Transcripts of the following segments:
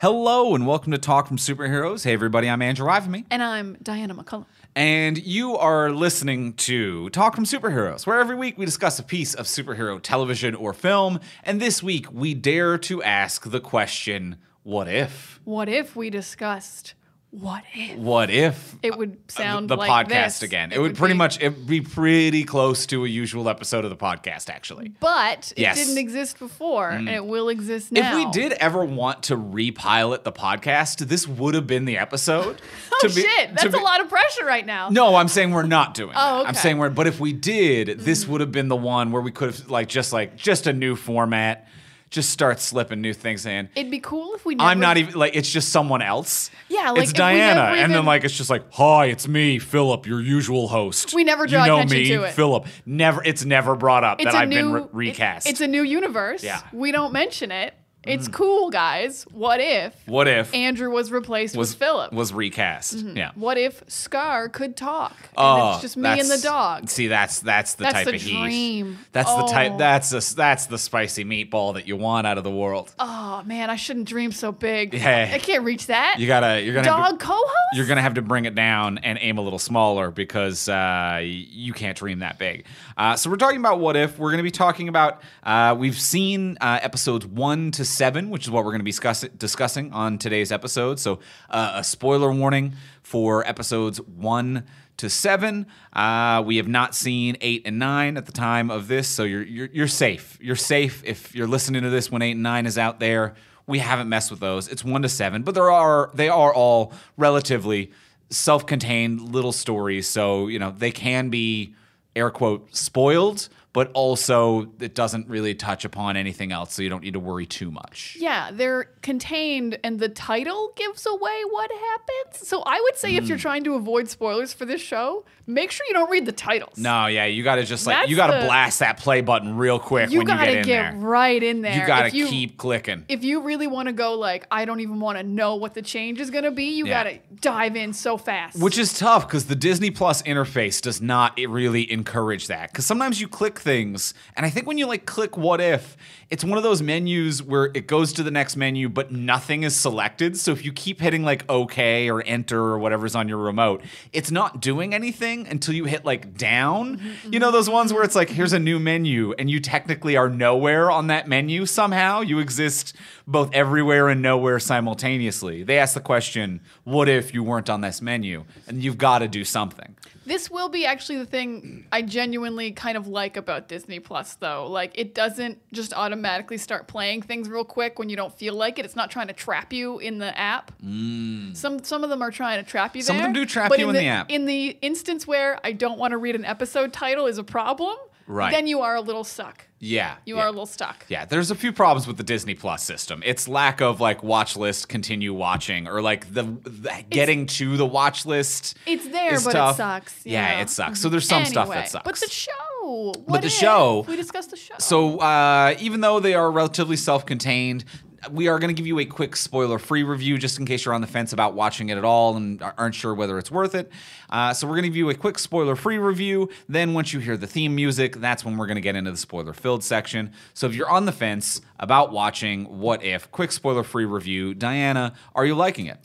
Hello and welcome to Talk from Superheroes. Hey everybody, I'm Andrew Ivamy, And I'm Diana McCullum. and you are listening to Talk from Superheroes, where every week we discuss a piece of superhero television or film, and this week we dare to ask the question, what if? What if we discussed what if? What if It would sound the like podcast this. again? It, It would, would pretty be- much it'd be pretty close to a usual episode of the podcast actually. But it Yes. Mm. didn't exist before, and it will exist now. If we did ever want to repilot the podcast, this would have been the episode. oh to be- shit, that's be- a lot of pressure right now. No, I'm saying we're not doing. Oh, I'm saying we're but if we did, this would have been the one where we could have like just like just a new format, just start slipping new things in. It'd be cool if we. Never, I'm not even like it's just someone else. Yeah, like, it's Diana, and then like it's just like, hi, it's me, Philip, your usual host. We never draw you know attention me, to it. Philip. Never, it's never brought up It's that a I've new been re- recast. it's a new universe. Yeah. We don't mention it. It's cool, guys. What if what if Andrew was replaced was with Philip? was recast? Yeah. what if Scar could talk? And Oh, it's just me and the that's- dog. See, that's that's the That's type the of heat. dream. That's the type. Oh. That's the that's the spicy meatball that you want out of the world. Oh man, I shouldn't dream so big. Yeah. I can't reach that. You gotta. You're gonna. have to- dog co-host. you're gonna have to bring it down and aim a little smaller because uh, y- you can't dream that big. Uh, so we're talking about what if. We're gonna be talking about. Uh, we've seen uh, episodes one to seven, which is what we're gonna be discuss- discussing on today's episode. So uh, a spoiler warning for episodes one to seven. Uh, we have not seen eight and nine at the time of this, so you're you're, you're safe. You're safe if you're listening to this when eight and nine is out there. We haven't messed with those. It's one to seven, but there are they are all relatively self-contained little stories. So you know they can be air quote spoiled, but also it doesn't really touch upon anything else, so you don't need to worry too much. Yeah, they're contained, and the title gives away what happens. So I would say if Hmm. you're trying to avoid spoilers for this show, make sure you don't read the titles. No, yeah, you got to just like That's you got to blast that play button real quick you when gotta get in get right in there. You got to keep clicking. If you really want to go like, I don't even want to know what the change is gonna be, you Yeah. gotta dive in so fast. Which is tough because the Disney Plus interface does not really encourage that. Because sometimes you click things, and I think when you like click what if, it's one of those menus where it goes to the next menu, but nothing is selected. So if you keep hitting like OK or enter or whatever's on your remote, it's not doing anything until you hit like down. Mm-hmm, mm-hmm. You know, those ones where it's like, here's a new menu, and you technically are nowhere on that menu somehow. You exist both everywhere and nowhere simultaneously. They ask the question, what if you weren't on this menu? And you've got to do something. This will be actually the thing I genuinely kind of like about Disney Plus, though. Like, it doesn't just automatically start playing things real quick when you don't feel like it. It's not trying to trap you in the app. Some some of them are trying to trap you Mm. Some of them do trap but you in the app. In the instance where I don't want to read an episode title is a problem, Right. then you are a little stuck. Yeah. You yeah. are a little stuck. Yeah, there's a few problems with the Disney Plus system. It's lack of like watch list, continue watching, or like the, the getting to the watch list. It's there, but tough. it sucks. you Yeah, it sucks. So there's some stuff that sucks. But the show. What the if? show- We discussed the show. So uh, even though they are relatively self-contained, we are going to give you a quick spoiler-free review just in case you're on the fence about watching it at all and aren't sure whether it's worth it. Uh, so we're going to give you a quick spoiler-free review. Then once you hear the theme music, that's when we're going to get into the spoiler-filled section. So if you're on the fence about watching What If, quick spoiler-free review. Diana, are you liking it?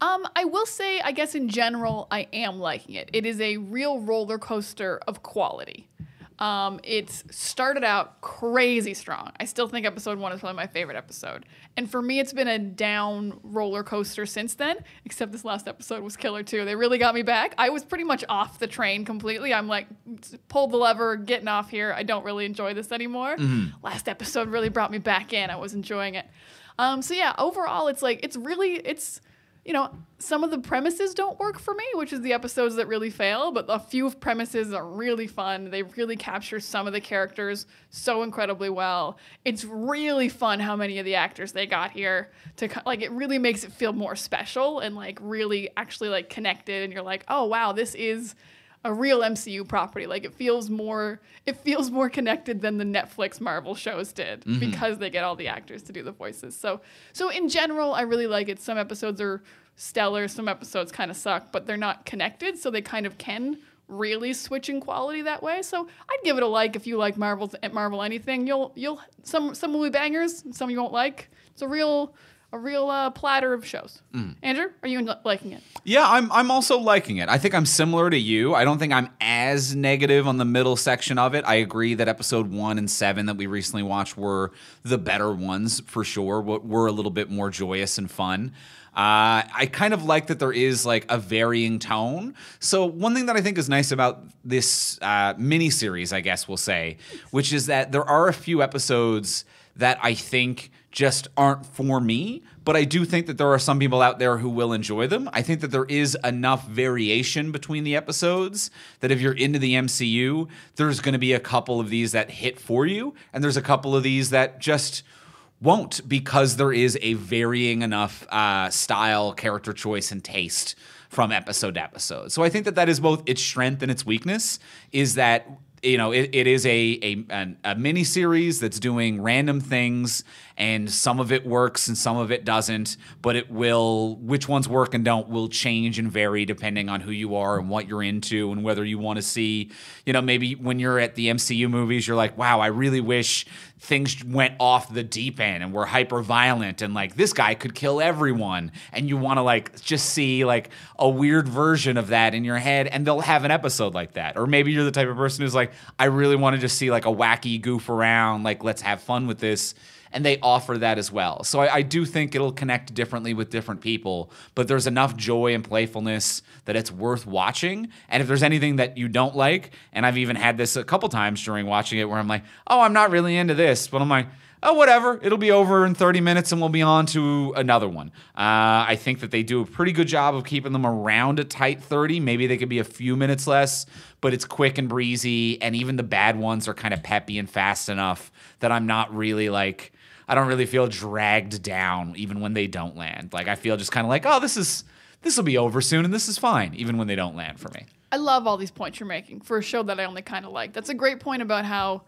Um, I will say, I guess in general, I am liking it. It is a real roller coaster of quality. Um, it's started out crazy strong. I still think episode one is probably my favorite episode. And for me, it's been a down roller coaster since then, except this last episode was killer too. They really got me back. I was pretty much off the train completely. I'm like, pull the lever, getting off here. I don't really enjoy this anymore. Last episode really brought me back in. I was enjoying it. Um, so yeah, overall, it's like, it's really, it's, you know, some of the premises don't work for me, which is the episodes that really fail, but a few premises are really fun. They really capture some of the characters so incredibly well. It's really fun how many of the actors they got here to like it really makes it feel more special and like really actually like connected and you're like, "Oh, wow, this is a real MCU property. Like it feels more it feels more connected than the Netflix Marvel shows did mm-hmm. because they get all the actors to do the voices. So so in general, I really like it. Some episodes are stellar, some episodes kind of suck, but they're not connected, so they kind of can really switch in quality that way. So I'd give it a like if you like Marvel's Marvel anything. You'll you'll some some will be bangers, some you won't like. It's a real a real uh, platter of shows. Mm. Andrew, are you liking it? Yeah, I'm I'm also liking it. I think I'm similar to you. I don't think I'm as negative on the middle section of it. I agree that episode 1 and 7 that we recently watched were the better ones for sure. What were a little bit more joyous and fun. Uh, I kind of like that there is like a varying tone. So one thing that I think is nice about this uh, mini series, I guess we'll say, which is that there are a few episodes that I think just aren't for me. But I do think that there are some people out there who will enjoy them. I think that there is enough variation between the episodes that if you're into the MCU, there's going to be a couple of these that hit for you, and there's a couple of these that just won't because there is a varying enough uh, style, character choice, and taste from episode to episode. So I think that that is both its strength and its weakness. Is that you know it, it is a a, a mini series that's doing random things and some of it works and some of it doesn't but it will which ones work and don't will change and vary depending on who you are and what you're into and whether you want to see you know maybe when you're at the MCU movies you're like wow I really wish things went off the deep end and were hyper violent and like this guy could kill everyone. And you want to like just see like a weird version of that in your head and they'll have an episode like that. Or maybe you're the type of person who's like I really want to just see like a wacky goof around like let's have fun with this and they offer that as well. So I, I, do think it'll connect differently with different people, but there's enough joy and playfulness that it's worth watching. And if there's anything that you don't like, and I've even had this a couple times during watching it where I'm like, oh, I'm not really into this, but I'm like, oh, whatever, it'll be over in 30 minutes and we'll be on to another one. Uh, I think that they do a pretty good job of keeping them around a tight 30. Maybe they could be a few minutes less, but it's quick and breezy. And even the bad ones are kind of peppy and fast enough that I'm not really like, I don't really feel dragged down even when they don't land. Like I feel just kind of like, oh, this is this will be over soon and this is fine even when they don't land for me. I love all these points you're making for a show that I only kind of like. That's a great point about how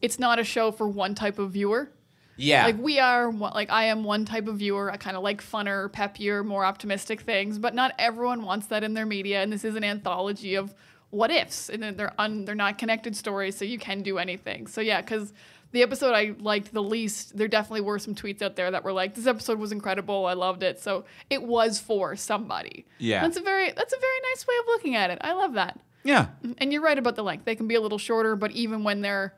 it's not a show for one type of viewer. Yeah. Like we are like I am one type of viewer. I kind of like funner, peppier, more optimistic things, but not everyone wants that in their media and this is an anthology of what ifs and they're un, they're not connected stories so you can do anything. So yeah, cuz the episode I liked the least, there definitely were some tweets out there that were like, "This episode was incredible. I loved it." So it was for somebody. Yeah, that's a very that's a very nice way of looking at it. I love that. Yeah, mm, and you're right about the length. They can be a little shorter, but even when they're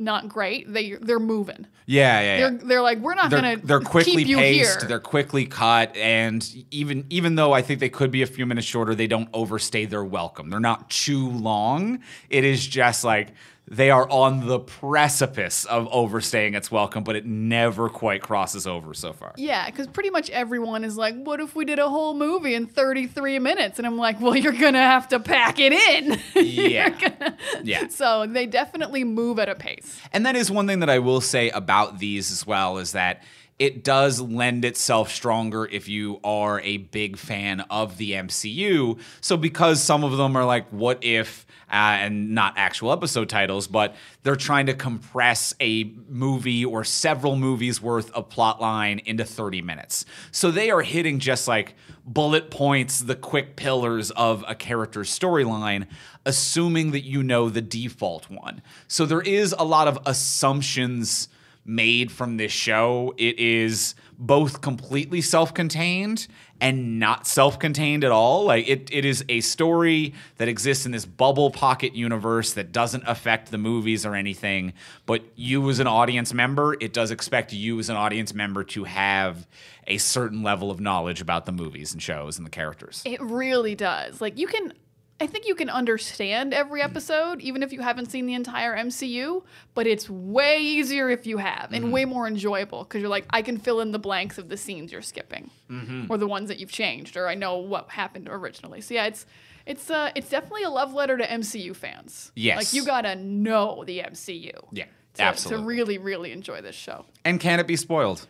not great, they they're moving. Yeah, yeah, They're they're like we're not they're, gonna. They're quickly paced. They're quickly cut, and even even though I think they could be a few minutes shorter, they don't overstay their welcome. They're not too long. It is just like they are on the precipice of overstaying its welcome, but it never quite crosses over so far. Yeah, because pretty much everyone is like, what if we did a whole movie in 33 minutes? And I'm like, well, you're going to have to pack it in. Yeah. gonna... Yeah. So they definitely move at a pace. And that is one thing that I will say about these as well is that it does lend itself stronger if you are a big fan of the MCU. So because some of them are like, what if, uh, and not actual episode titles, but they're trying to compress a movie or several movies worth of plot line into 30 minutes. So they are hitting just like bullet points, the quick pillars of a character's storyline, assuming that you know the default one. So there is a lot of assumptions made from this show. It is both completely self-contained and not self-contained at all. Like it, it is a story that exists in this bubble pocket universe that doesn't affect the movies or anything. But you as an audience member, it does expect you as an audience member to have a certain level of knowledge about the movies and shows and the characters. It really does. Like you can I think you can understand every episode, even if you haven't seen the entire MCU, but it's way easier if you have and mm-hmm. way more enjoyable because you're like, I can fill in the blanks of the scenes you're skipping mm-hmm. or the ones that you've changed, or I know what happened originally. So, yeah, it's. It's uh, it's definitely a love letter to MCU fans. Yes, like you gotta know the MCU. Yeah, to, absolutely. To really, really enjoy this show. And can it be spoiled?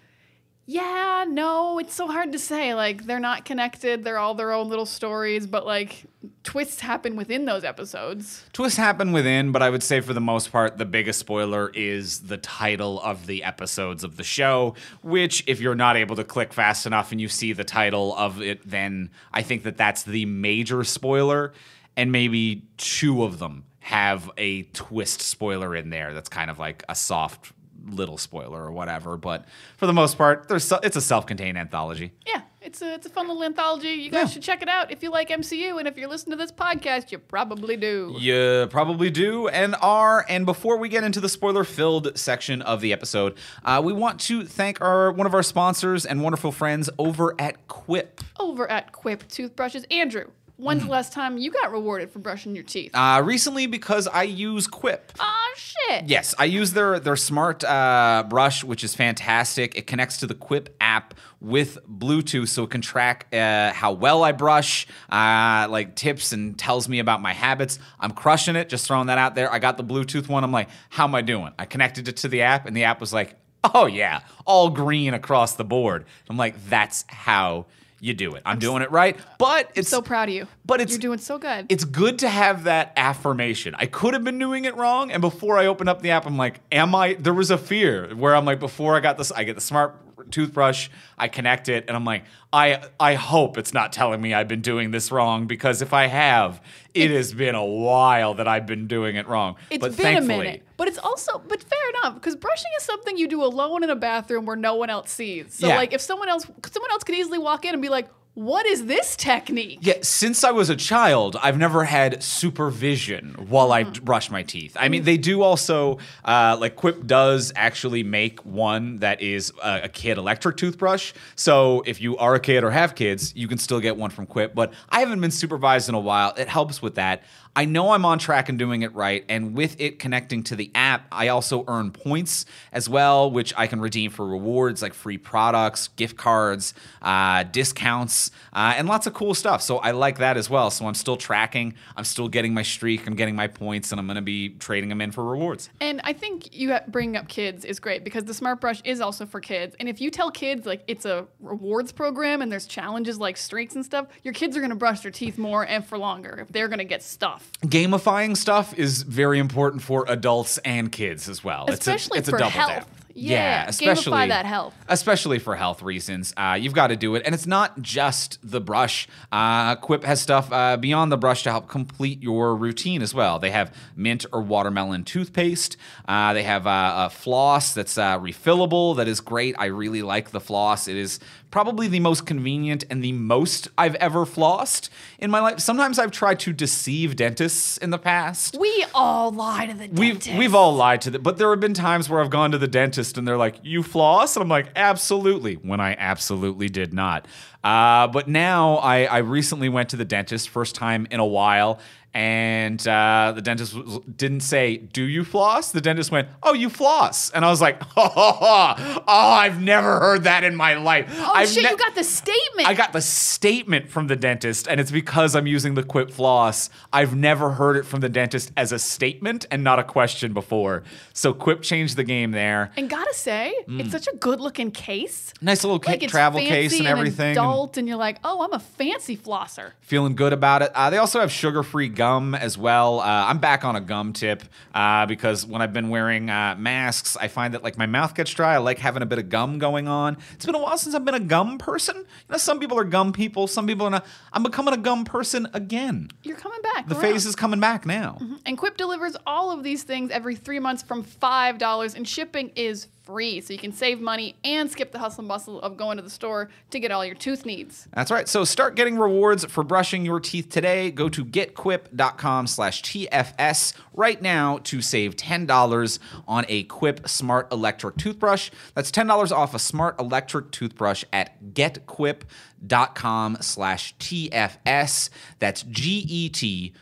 Yeah, no, it's so hard to say. Like they're not connected. They're all their own little stories, but like twists happen within those episodes. Twists happen within, but I would say for the most part, the biggest spoiler is the title of the episodes of the show. Which, if you're not able to click fast enough and you see the title of it, then I think that that's the major spoiler, and maybe two of them have a twist spoiler in there that's kind of like a soft little spoiler or whatever. But for the most part, there's so- it's a self-contained anthology. Yeah, it's a it's a fun little anthology. You guys Yeah. should check it out if you like MCU, and if you're listening to this podcast, you probably do. You probably do and are. And before we get into the spoiler-filled section of the episode, uh, we want to thank our one of our sponsors and wonderful friends over at Quip. Over at Quip Toothbrushes, Andrew. When's Mm-hmm. the last time you got rewarded for brushing your teeth? Uh, recently, because I use Quip. Oh shit! Yes, I use their their smart uh, brush, which is fantastic. It connects to the Quip app with Bluetooth, so it can track uh, how well I brush, uh, like tips, and tells me about my habits. I'm crushing it. Just throwing that out there. I got the Bluetooth one. I'm like, how am I doing? I connected it to the app, and the app was like, oh yeah, all green across the board. I'm like, that's how you do it. I'm doing it right, but it's So proud of you. But it's- you're doing so good. it's good to have that affirmation. I could have been doing it wrong, and before I opened up the app, I'm like, "Am I?" There was a fear where I'm like, before I got this, I get the smart toothbrush, I connect it, and I'm like, I I hope it's not telling me I've been doing this wrong because if I have, it has been a while that I've been doing it wrong. It's but been thankfully, a minute, but it's also but fair enough because brushing is something you do alone in a bathroom where no one else sees. So Yeah. like if someone else someone else could easily walk in and be like, "What is this technique?" Yeah, since I was a child, I've never had supervision while I d- brush my teeth. I mean, they do also, uh, like Quip does actually make one that is a, a kid electric toothbrush. So if you are a kid or have kids, you can still get one from Quip. But I haven't been supervised in a while. It helps with that. I know I'm on track and doing it right. And with it connecting to the app, I also earn points as well, which I can redeem for rewards like free products, gift cards, uh, discounts, uh, and lots of cool stuff. So I like that as well. So I'm still tracking. I'm still getting my streak. I'm getting my points, and I'm going to be trading them in for rewards. And I think you bringing up kids is great because the smart brush is also for kids. And if you tell kids like it's a rewards program and there's challenges like streaks and stuff, your kids are going to brush their teeth more and for longer if they're going to get stuff. Gamifying stuff is very important for adults and kids as well. Especially it's a, it's for a double health. down. Yeah, gamify especially that health. especially for health reasons. Uh, you've got to do it, and it's not just the brush. Uh, Quip has stuff uh, beyond the brush to help complete your routine as well. They have mint or watermelon toothpaste. Uh, they have uh, a floss that's uh, refillable. That is great. I really like the floss. It is probably the most convenient and the most I've ever flossed in my life. Sometimes I've tried to deceive dentists in the past. We all lie to the We've dentist. we've all lied to them, but there have been times where I've gone to the dentist and they're like, "You floss," and I'm like, "Absolutely," when I absolutely did not. Uh, but now I, I recently went to the dentist, first time in a while, and uh, the dentist didn't say, "Do you floss?" The dentist went, "Oh, you floss," and I was like, "Oh, I've never heard that in my life." Oh I've shit! ne- you got the statement. I got the statement from the dentist, and it's because I'm using the Quip floss. I've never heard it from the dentist as a statement and not a question before. So Quip changed the game there. and gotta say, Mm. it's such a good looking case. Nice little Like travel case and everything. and adult, and you're like, oh, I'm a fancy flosser. feeling good about it. Uh, they also have sugar-free gum as well. Uh, I'm back on a gum tip uh, because when I've been wearing uh, masks, I find that like my mouth gets dry. I like having a bit of gum going on. It's been a while since I've been a gum person. You know, some people are gum people. Some people are not. I'm becoming a gum person again. You're coming back. The around. phase is coming back now. And Quip delivers all of these things every three months from $5, and shipping is free. So you can save money and skip the hustle and bustle of going to the store to get all your tooth needs. That's right. So start getting rewards for brushing your teeth today. Go to getquip.com slash TFS right now to save $10 on a Quip Smart Electric Toothbrush. That's $10 off a smart electric toothbrush at getquip.com slash TFS. That's G-E-T-Q-U-I-P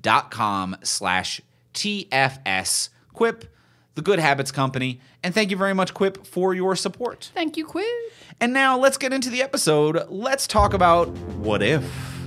dot com slash TFS. Quip, the Good Habits Company. And thank you very much, Quip, for your support. Thank you, Quip. And now let's get into the episode. Let's talk about what if.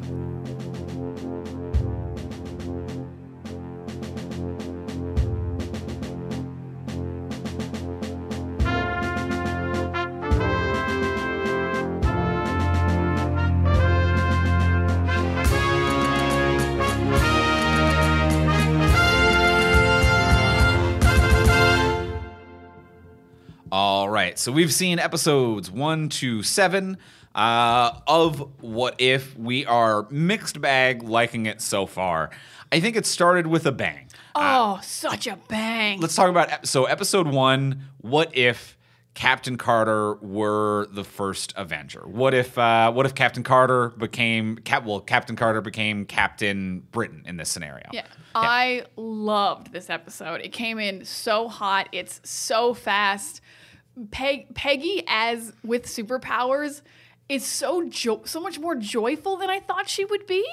So we've seen episodes one to seven uh, of What If. We are mixed bag liking it so far. I think it started with a bang. Oh, such a bang. let's talk about so episode one. What if Captain Carter were the first Avenger? What if uh, what if Captain Carter became Cap? Well, Captain Carter became Captain Britain in this scenario. Yeah. I loved this episode. It came in so hot. It's so fast. Peg- Peggy, as with superpowers, is so jo- so much more joyful than I thought she would be,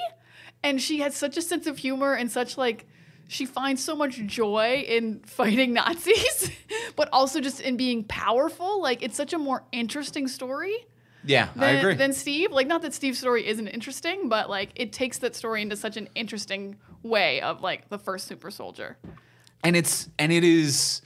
and she has such a sense of humor and such like she finds so much joy in fighting Nazis, but also just in being powerful. Like it's such a more interesting story yeah, I agree. than Steve. Like, not that Steve's story isn't interesting, but like it takes that story into such an interesting way of like the first super soldier. and it's and it is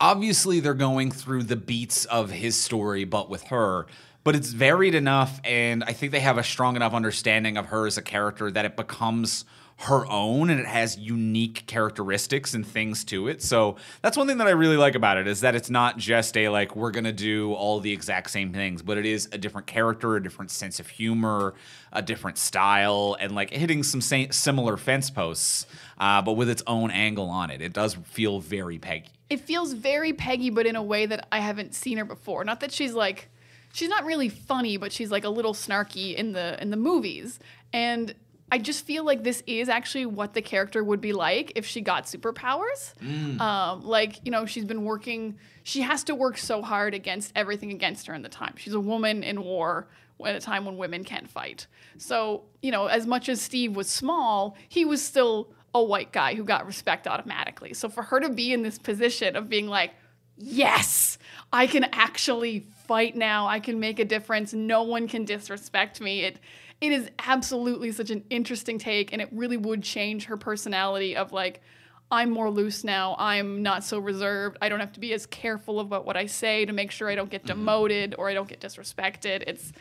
obviously they're going through the beats of his story but with her but it's varied enough and i think they have a strong enough understanding of her as a character that it becomes her own and it has unique characteristics and things to it. So that's one thing that i really like about it is that it's not just a like we're gonna do all the exact same things but it is a different character a different sense of humor a different style and like hitting some similar fence posts uh, but with its own angle on it. It does feel very peggy It feels very Peggy, but in a way that I haven't seen her before. Not that she's like, she's not really funny, but she's like a little snarky in the in the movies. And I just feel like this is actually what the character would be like if she got superpowers. Um, like, you know, she's been working, she has to work so hard against everything against her in the time. She's a woman in war at a time when women can't fight. So, you know, as much as Steve was small, he was still a white guy who got respect automatically. So for her to be in this position of being like, yes, I can actually fight now. I can make a difference. No one can disrespect me. It it is absolutely such an interesting take and it really would change her personality of like I'm more loose now. I'm not so reserved. I don't have to be as careful about what I say to make sure I don't get mm-hmm. demoted or I don't get disrespected. It's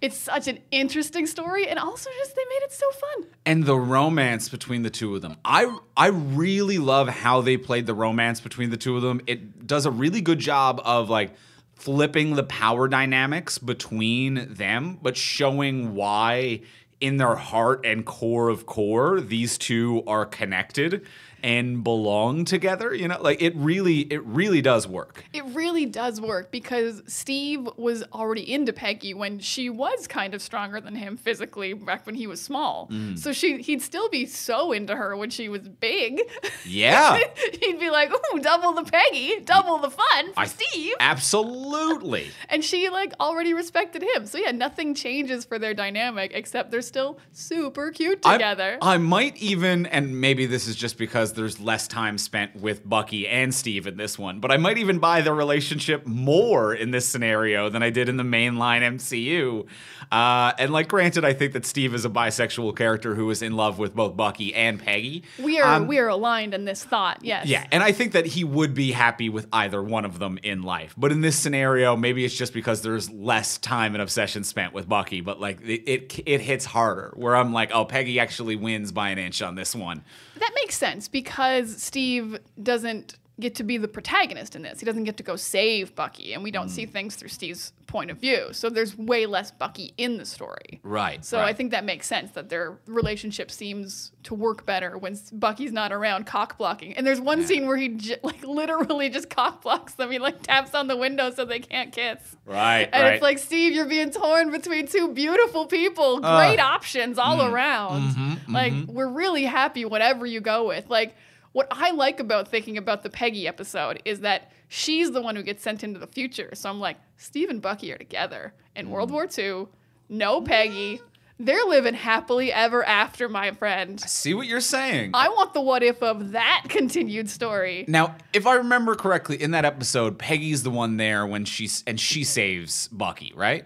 it's such an interesting story and also just they made it so fun. and the romance between the two of them. I I really love how they played the romance between the two of them. It does a really good job of like flipping the power dynamics between them, but showing why in their heart and core of core these two are connected and belong together, you know? Like it really it really does work. It really does work because Steve was already into Peggy when she was kind of stronger than him physically back when he was small. Mm. So she he'd still be so into her when she was big. Yeah. he'd be like, "Ooh, double the Peggy, double the fun for I- Steve." Absolutely. And she like already respected him. So yeah, nothing changes for their dynamic except they're still super cute I- together. I, might even, and maybe this is just because there's less time spent with Bucky and Steve in this one, but I might even buy their relationship more in this scenario than I did in the mainline MCU. Uh, and like, granted, I think that Steve is a bisexual character who is in love with both Bucky and Peggy. we are Um, we are aligned in this thought. Yes. yeah, and I think that he would be happy with either one of them in life. But in this scenario, maybe it's just because there's less time and obsession spent with Bucky. But like it, it, it hits harder. Where I'm like, oh, Peggy actually wins by an inch on this one. That makes sense because Steve doesn't get to be the protagonist in this. He doesn't get to go save Bucky, and we don't Mm. see things through Steve's point of view. So there's way less Bucky in the story. Right. So I think that makes sense that their relationship seems to work better when Bucky's not around cock blocking. And there's one scene where he j- like literally just cock blocks them. He like taps on the window so they can't kiss. Right. And right. it's like, Steve, you're being torn between two beautiful people. Uh, Great options all mm, around. mm-hmm, like, we're really happy whatever you go with. Like, what I like about thinking about the Peggy episode is that she's the one who gets sent into the future. So I'm like, Steve and Bucky are together in Mm. World War II. No Peggy. They're living happily ever after, my friend. I see what you're saying. I want the what if of that continued story. now, if I remember correctly, in that episode, Peggy's the one there when she's and she saves Bucky, right?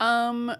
Um,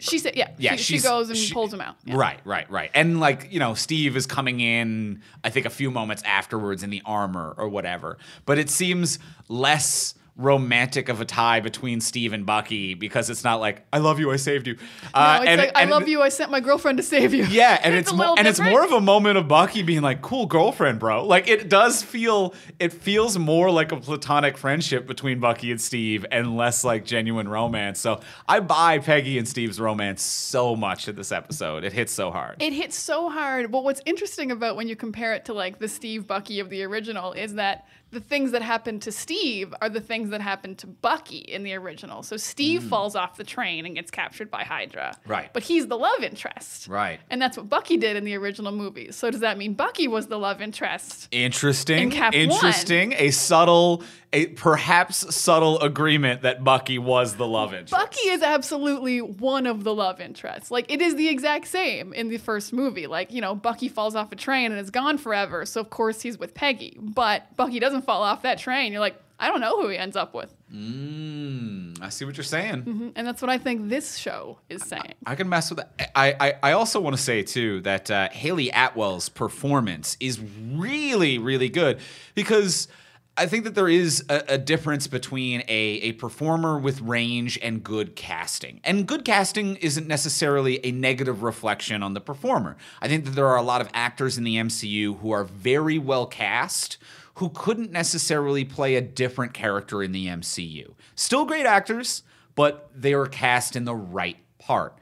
she said, yeah, Yeah, she, she she's- goes and she- pulls him out. Yeah. Right, right, right. And like, you know, Steve is coming in, I think, a few moments afterwards in the armor or whatever. But it seems less romantic of a tie between Steve and Bucky because it's not like I love you, I saved you. Uh, no, it's like I love you. I sent my girlfriend to save you. Yeah, and it's, a more, and it's more of a moment of Bucky being like, "Cool girlfriend, bro." Like it does feel it feels more like a platonic friendship between Bucky and Steve and less like genuine romance. So I buy Peggy and Steve's romance so much in this episode. It hits so hard. It hits so hard. But what's interesting about when you compare it to like the Steve Bucky of the original is that the things that happen to Steve are the things that happen to Bucky in the original. So Steve falls off the train and gets captured by Hydra. Mm. Right. But he's the love interest. Right. And that's what Bucky did in the original movies. So does that mean Bucky was the love interest? Interesting. In Cap one. Interesting. A subtle, a perhaps subtle agreement that Bucky was the love interest. Bucky is absolutely one of the love interests. Like it is the exact same in the first movie. Like, you know, Bucky falls off a train and is gone forever. So of course he's with Peggy. But Bucky doesn't fall off that train. You're like, I don't know who he ends up with. Mm, I see what you're saying. And that's what I think this show is saying. I can mess with that. I, I, I also want to say too that uh, Hayley Atwell's performance is really really good because I think that there is a, a difference between a, a performer with range and good casting. And good casting isn't necessarily a negative reflection on the performer. I think that there are a lot of actors in the MCU who are very well cast who couldn't necessarily play a different character in the MCU. Still great actors, but they were cast in the right part.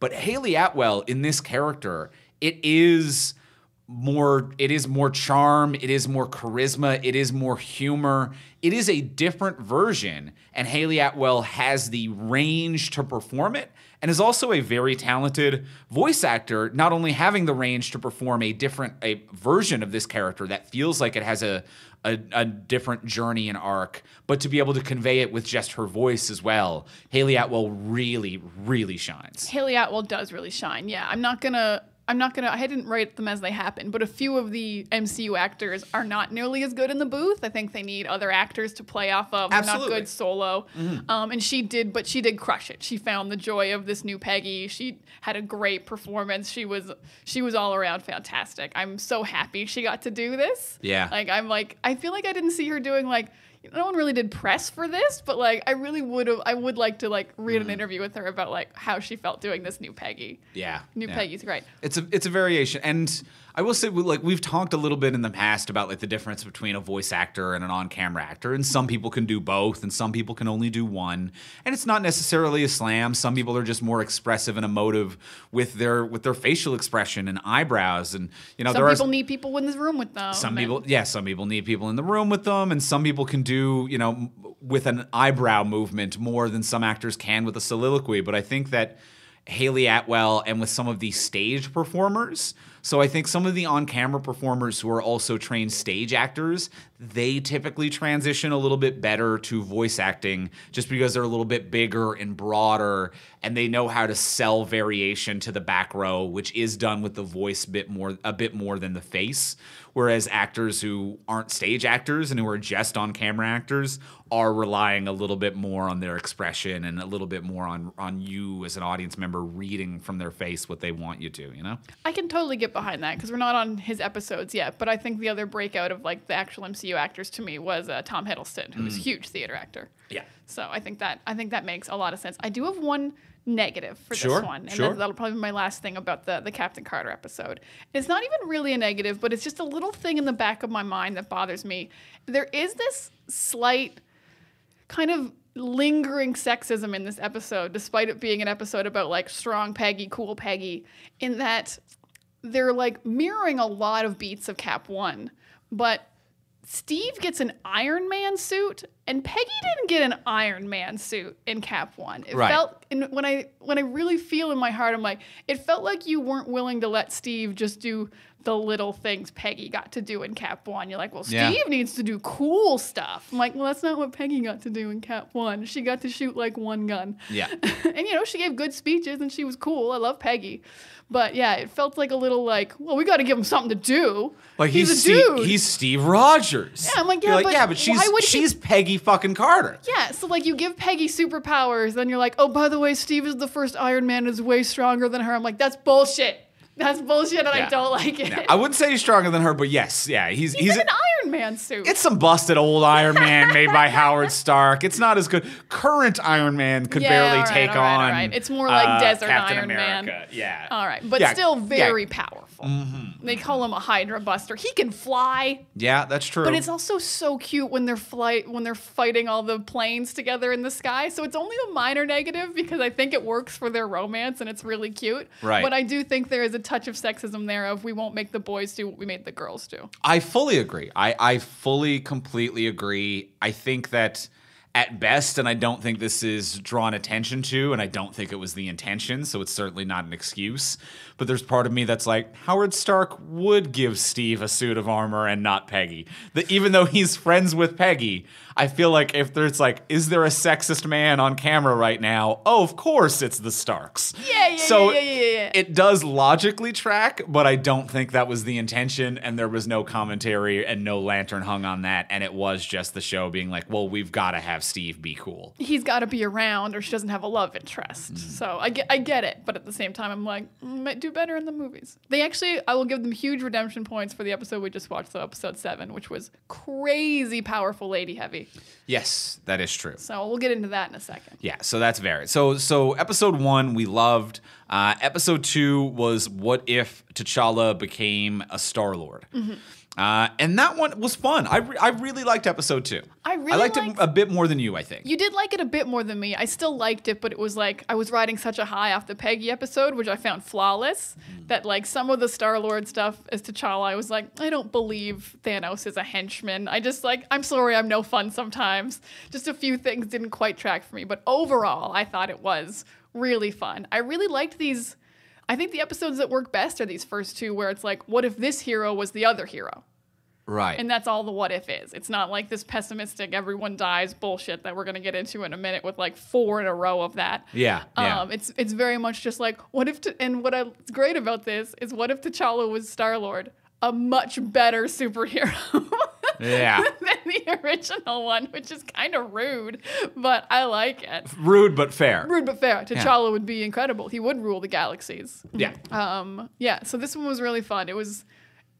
But Hayley Atwell in this character, it is more it is more charm, it is more charisma, it is more humor. It is a different version and Hayley Atwell has the range to perform it and is also a very talented voice actor, not only having the range to perform a different a version of this character that feels like it has a a, a different journey and arc, but to be able to convey it with just her voice as well. Hayley Atwell really, really shines. Hayley Atwell does really shine. Yeah, I'm not gonna. I'm not gonna. I didn't write them as they happen, but a few of the MCU actors are not nearly as good in the booth. I think they need other actors to play off of. They're not good solo. Um, and she did, but she did crush it. She found the joy of this new Peggy. She had a great performance. She was she was all around fantastic. I'm so happy she got to do this. Yeah. Like I'm like I feel like I didn't see her doing like. No one really did press for this, but like I really would have. I would like to like read an mm. interview with her about like how she felt doing this new Peggy. Yeah. New yeah. Peggy's great. It's a it's a variation, and I will say, like we've talked a little bit in the past about like the difference between a voice actor and an on-camera actor, and some people can do both, and some people can only do one, and it's not necessarily a slam. Some people are just more expressive and emotive with their with their facial expression and eyebrows, and you know Some there people are need people in the room with them. some people yeah some people need people in the room with them and some people can do you know with an eyebrow movement more than some actors can with a soliloquy but i think that hayley atwell and with some of these stage performers so i think some of the on-camera performers who are also trained stage actors they typically transition a little bit better to voice acting just because they're a little bit bigger and broader and they know how to sell variation to the back row which is done with the voice bit more a bit more than the face. Whereas actors who aren't stage actors and who are just on camera actors are relying a little bit more on their expression and a little bit more on on you as an audience member reading from their face what they want you to you know? I can totally get behind that because we're not on his episodes yet. But I think the other breakout of like the actual MCU actors to me was uh, Tom Hiddleston, who's a huge theater actor. Mm. Yeah. So I think that I think that makes a lot of sense. I do have one negative for Sure, this one, and sure. that, that'll probably be my last thing about the the Captain Carter episode. It's not even really a negative, but it's just a little thing in the back of my mind that bothers me. There is this slight kind of lingering sexism in this episode, despite it being an episode about like strong Peggy, cool Peggy, in that they're like mirroring a lot of beats of Cap 1, but Steve gets an Iron Man suit, and Peggy didn't get an Iron Man suit in Cap One. It Right. felt, and when I when I really feel in my heart, I'm like, it felt like you weren't willing to let Steve just do the little things Peggy got to do in Cap One. You're like, well, Steve Yeah. needs to do cool stuff. I'm like, well, that's not what Peggy got to do in Cap One. She got to shoot like one gun. Yeah. and you know, she gave good speeches, and she was cool. I love Peggy. But yeah, it felt like a little like, well, we got to give him something to do. like he's he's, a Steve, dude. he's Steve Rogers. Yeah, I'm like, yeah, like, but yeah, but she's why would he- she's Peggy fucking Carter. Yeah, so like you give Peggy superpowers, then you're like, oh, by the way, Steve is the first Iron Man, is way stronger than her. I'm like, that's bullshit. That's bullshit, and I don't like it. I wouldn't say he's stronger than her, but yes, yeah, he's He's he's. in an Iron Man suit. it's some busted old Iron Man made by Howard Stark. It's not as good. Current Iron Man could Yeah, barely right, take right, on. right. It's more like uh, Desert Captain Iron Man. Yeah. All right, but Yeah, still yeah. very powerful. Mm-hmm. They call him a Hydra Buster. He can fly, Yeah, that's true. but it's also so cute when they're flight when they're fighting all the planes together in the sky. So it's only a minor negative because I think it works for their romance and it's really cute. Right. But I do think there is a touch of sexism there of we won't make the boys do what we made the girls do. I fully agree. I, I fully, completely agree. I think that at best, and I don't think this is drawn attention to, and I don't think it was the intention, so it's certainly not an excuse. But there's part of me that's like, Howard Stark would give Steve a suit of armor and not Peggy. That even though he's friends with Peggy, I feel like if there's like, is there a sexist man on camera right now? Oh, of course it's the Starks. Yeah, yeah, so yeah, yeah, yeah, yeah. it does logically track, but I don't think that was the intention, and there was no commentary and no lantern hung on that, and it was just the show being like, well, we've got to have Steve be cool. He's got to be around, or she doesn't have a love interest. Mm-hmm. So I get, I get it, but at the same time, I'm like, mm, might do better in the movies. They actually, I will give them huge redemption points for the episode we just watched, so episode seven, which was crazy powerful lady heavy. Yes, that is true. So we'll get into that in a second. Yeah, so that's very so. So episode one we loved. Uh, episode two was what if T'Challa became a Star Lord, Mm-hmm. Uh, and that one was fun. I, re- I really liked episode two. I really I liked liked- it a bit more than you. I think. You did like it a bit more than me. I still liked it, but it was like I was riding such a high off the Peggy episode, which I found flawless. That like some of the Star Lord stuff as T'Challa, I was like, I don't believe Thanos is a henchman. I just like, I'm sorry, I'm no fun sometimes. Just a few things didn't quite track for me, but overall, I thought it was really fun. I really liked these. I think the episodes that work best are these first two, where it's like, what if this hero was the other hero? right. And that's all the what if is. It's not like this pessimistic everyone dies bullshit that we're gonna get into in a minute with like four in a row of that. yeah. Yeah. Um, it's it's very much just like what if T- and what I, what's great about this is what if T'Challa was Star Lord, a much better superhero yeah. than the original one, which is kind of rude, but I like it. Rude but fair. Rude but fair. T'Challa would be incredible. He would rule the galaxies. Yeah. Um, yeah, so this one was really fun. It was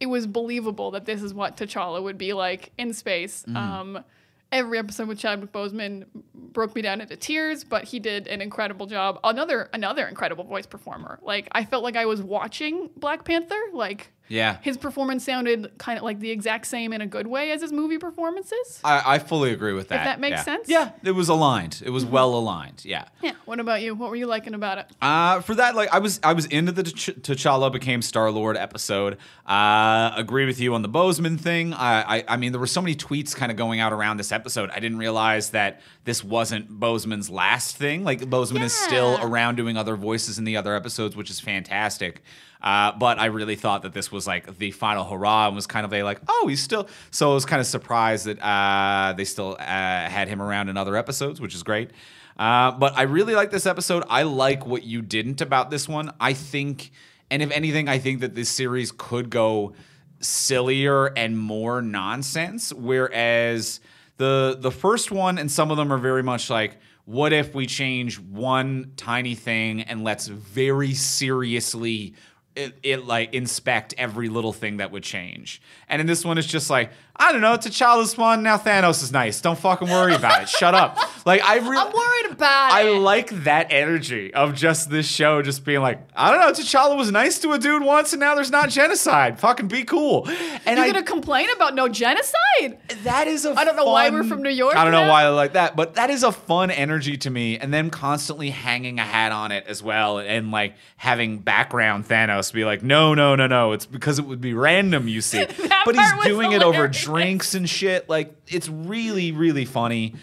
it was believable that this is what T'Challa would be like in space. Mm-hmm. Um, every episode with Chadwick Boseman broke me down into tears, but he did an incredible job. Another another incredible voice performer. Like I felt like I was watching Black Panther. Like Yeah. his performance sounded kind of like the exact same in a good way as his movie performances. I, I fully agree with that. If that makes yeah. sense? Yeah, it was aligned. It was well aligned. Yeah. Yeah. What about you? What were you liking about it? Uh, for that, like I was, I was into the T'Ch- T'Challa became Star Lord episode. Uh, agree with you on the Boseman thing. I, I, I mean, there were so many tweets kind of going out around this episode. I didn't realize that this wasn't Boseman's last thing. Like Bozeman is still around doing other voices in the other episodes, which is fantastic. Uh, but I really thought that this was like the final hurrah and was kind of a like, oh, he's still. So I was kind of surprised that uh, they still uh, had him around in other episodes, which is great. Uh, but I really like this episode. I like what you didn't about this one. I think, and if anything, I think that this series could go sillier and more nonsense. Whereas the the first one and some of them are very much like, what if we change one tiny thing and let's very seriously it, it like inspect every little thing that would change. And in this one, it's just like, I don't know, T'Challa's fun. Now Thanos is nice. Don't fucking worry about it. Shut up. Like I really, I'm worried about I it. like that energy of just this show just being like, I don't know, T'Challa was nice to a dude once and now there's not genocide. Fucking be cool. And You're I, gonna complain about no genocide? that is a I don't know why we're from New York I don't know now. why I like that, but that is a fun energy to me. And then constantly hanging a hat on it as well, and like having background Thanos be like, no, no, no, no, it's because it would be random, you see. But he's doing it over hilarious. drinks and shit. Like it's really, really funny.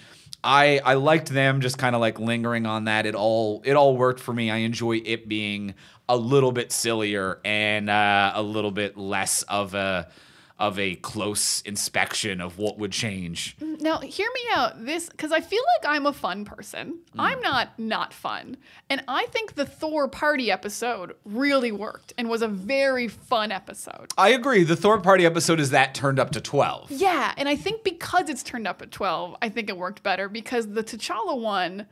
I I liked them just kind of like lingering on that. It all it all worked for me. I enjoy it being a little bit sillier and uh, a little bit less of a of a close inspection of what would change. Now, hear me out. This because I feel like I'm a fun person. Mm. I'm not not fun, and I think the Thor party episode really worked and was a very fun episode. I agree. The Thor party episode is that turned up to 12. Yeah, and I think because it's turned up at 12, I think it worked better because the T'Challa one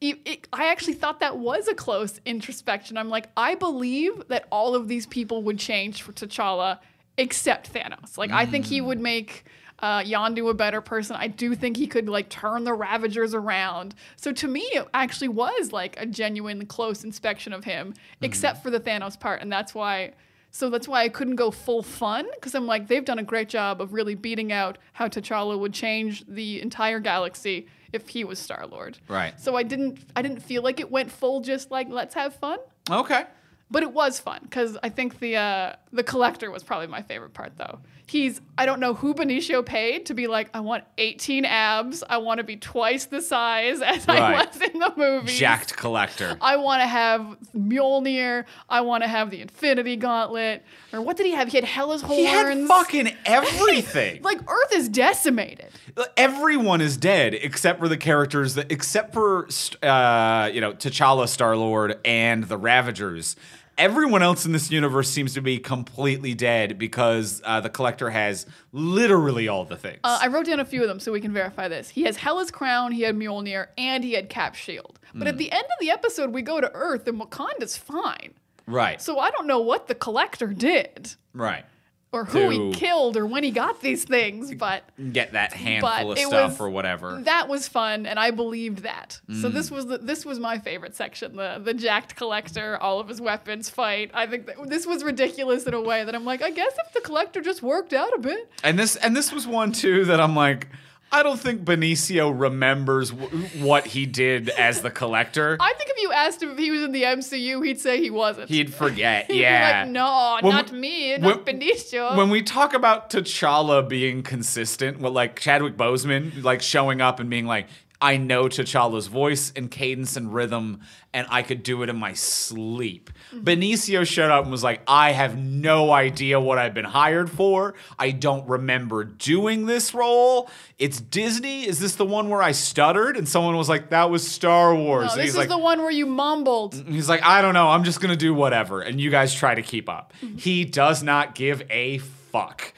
it, it, I actually thought that was a close introspection. I'm like, I believe that all of these people would change for T'Challa except Thanos. Like, I think he would make uh, Yondu a better person. I do think he could like turn the Ravagers around. So to me, it actually was like a genuine close inspection of him, except for the Thanos part, and that's why. So that's why I couldn't go full fun because I'm like they've done a great job of really beating out how T'Challa would change the entire galaxy if he was Star Lord. Right. So I didn't I didn't feel like it went full just like let's have fun, Okay. But it was fun because I think the uh, the collector was probably my favorite part though. He's I don't know who Benicio paid to be like I want 18 abs, I want to be twice the size as I was in the movie. Jacked collector. I want to have Mjolnir. I want to have the Infinity Gauntlet. Or what did he have? He had Hela's horns. He had fucking everything. like Earth is decimated. Everyone is dead except for the characters that, except for uh, you know T'Challa, Star Lord, and the Ravagers. Everyone else in this universe seems to be completely dead because uh, the Collector has literally all the things. Uh, I wrote down a few of them so we can verify this. He has Hela's crown, he had Mjolnir, and he had Cap's shield. But Hmm. at the end of the episode, we go to Earth and Wakanda's fine. right, So I don't know what the collector did right. Or who he killed or when he got these things, but Get that handful of stuff was- or whatever. that was fun and I believed that. So Mm. this was the, this was my favorite section, the the jacked collector, all of his weapons fight. I think this was ridiculous in a way that I'm like, I guess if the collector just worked out a bit. And this and this was one too that I'm like, I don't think Benicio remembers w- what he did as the Collector. I think if you asked him if he was in the MCU, he'd say he wasn't. He'd forget. He'd be yeah. like, no, When not we- me, not when- Benicio. when we talk about T'Challa being consistent, well, like Chadwick Boseman, like showing up and being like, I know T'Challa's voice and cadence and rhythm, and I could do it in my sleep. Mm-hmm. Benicio showed up and was like, I have no idea what I've been hired for. I don't remember doing this role. It's Disney. Is this the one where I stuttered? And someone was like, That was Star Wars. no, this is like, the one where you mumbled. He's like, I don't know. I'm just gonna do whatever, and you guys try to keep up. Mm-hmm. He does not give a fuck.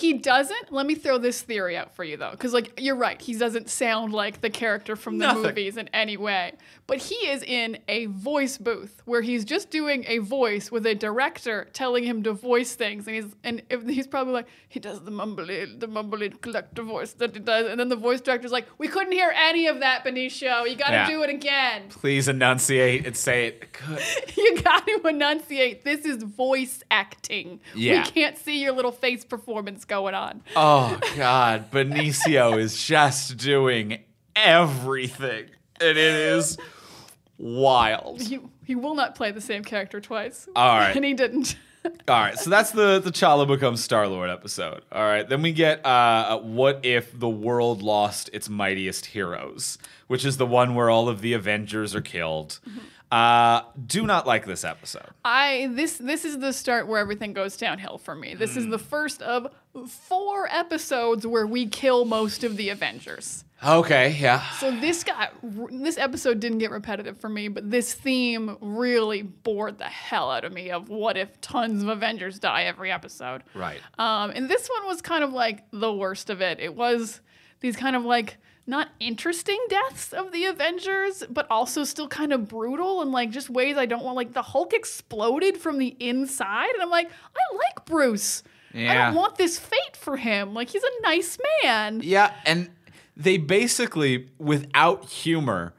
He doesn't. Let me throw this theory out for you though, because like you're right, he doesn't sound like the character from the Nothing. movies in any way. But he is in a voice booth where he's just doing a voice with a director telling him to voice things, and he's and if, he's probably like he does the mumbly, the mumbly collector voice that he does, and then the voice director's like, we couldn't hear any of that, Benicio. You got to Yeah. do it again. Please enunciate and say it. You got to enunciate. This is voice acting. Yeah. We can't see your little face performance going on. Oh God, Benicio is just doing everything, and it is wild. He, he will not play the same character twice. All right. And he didn't. All right, so that's the T'Challa becomes Star Lord episode. All right, then we get uh, what if the world lost its mightiest heroes, which is the one where all of the Avengers are killed. Uh, do not like this episode. I this this is the start where everything goes downhill for me. This is the first of four episodes where we kill most of the Avengers. Okay, yeah. So this got this episode didn't get repetitive for me, but this theme really bored the hell out of me of what if tons of Avengers die every episode. Right. Um, and this one was kind of like the worst of it. It was these kind of like not interesting deaths of the Avengers, but also still kind of brutal and like just ways I don't want. Like the Hulk exploded from the inside, and I'm like, I like Bruce. I don't want this fate for him. Like he's a nice man. Yeah, and they basically, without humor,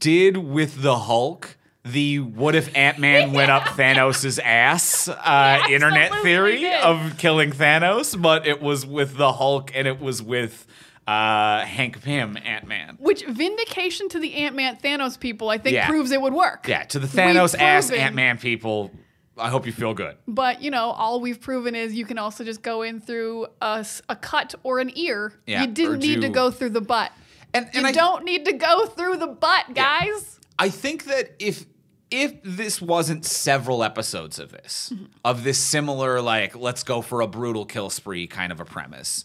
did with the Hulk the what if Ant Man went up Thanos' ass uh, internet theory did. of killing Thanos, but it was with the Hulk and it was with uh, Hank Pym Ant Man. Which vindication to the Ant Man Thanos people, I think, Yeah. proves it would work. Yeah, to the Thanos ass Ant Man people, I hope you feel good. But you know, all we've proven is you can also just go in through a, a cut or an ear. Yeah, you didn't need to go through the butt. And, You I, don't need to go through the butt, guys. I think that if if this wasn't several episodes of this mm-hmm. of this similar like let's go for a brutal kill spree kind of a premise,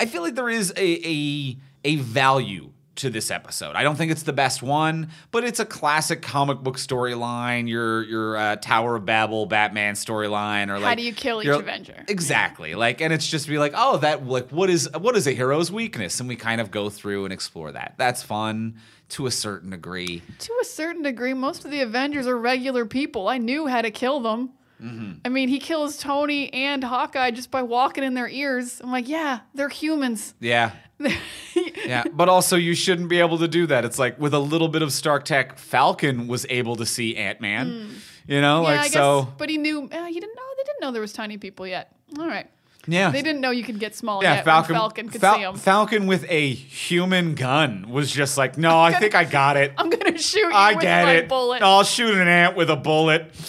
I feel like there is a a, a value to this episode. I don't think it's the best one, but it's a classic comic book storyline. Your your uh, Tower of Babel Batman storyline, or like how do you kill each Avenger? Exactly. Like, and it's just be like, oh, that like what is what is a hero's weakness, and we kind of go through and explore that. That's fun to a certain degree. To a certain degree, most of the Avengers are regular people. I knew how to kill them. Mm-hmm. I mean, he kills Tony and Hawkeye just by walking in their ears. I'm like, yeah, they're humans. Yeah. Yeah, but also you shouldn't be able to do that. It's like with a little bit of Stark Tech, Falcon was able to see Ant Man. You know, yeah, like I guess, so. but he knew. Uh, he didn't know. They didn't know there was tiny people yet. All right. Yeah, They didn't know you could get small Yeah, Falcon. Falcon could Fal- see him. Falcon with a human gun was just like, no, I think I got it. I'm gonna shoot you I with get my it. bullet. I'll shoot an ant with a bullet.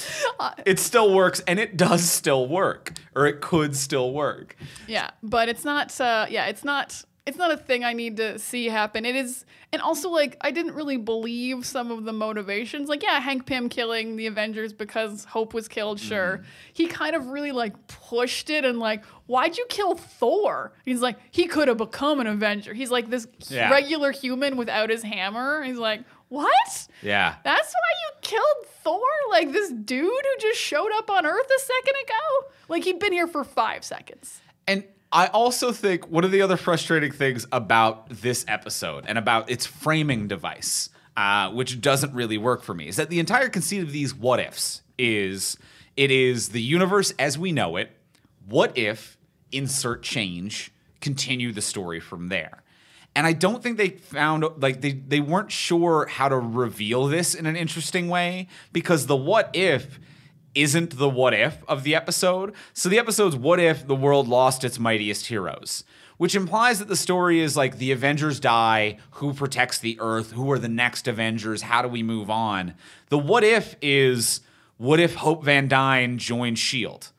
It still works, and it does still work, or it could still work. Yeah, but it's not. Uh, yeah, it's not. It's not a thing I need to see happen. It is, and also like I didn't really believe some of the motivations. Like, yeah, Hank Pym killing the Avengers because Hope was killed. Mm-hmm. Sure, he kind of really like pushed it and like, why'd you kill Thor? He's like, he could have become an Avenger. He's like this Yeah. regular human without his hammer. He's like, what? Yeah. That's why you killed Thor? Like this dude who just showed up on Earth a second ago? Like he'd been here for five seconds. And I also think one of the other frustrating things about this episode and about its framing device, uh, which doesn't really work for me, is that the entire conceit of these what ifs is it is the universe as we know it. What if insert change, continue the story from there? And I don't think they found like they they weren't sure how to reveal this in an interesting way because the what if isn't the what if of the episode. So the episode's what if the world lost its mightiest heroes, which implies that the story is like the Avengers die, who protects the Earth, who are the next Avengers, how do we move on? The what if is what if Hope Van Dyne joins Shield?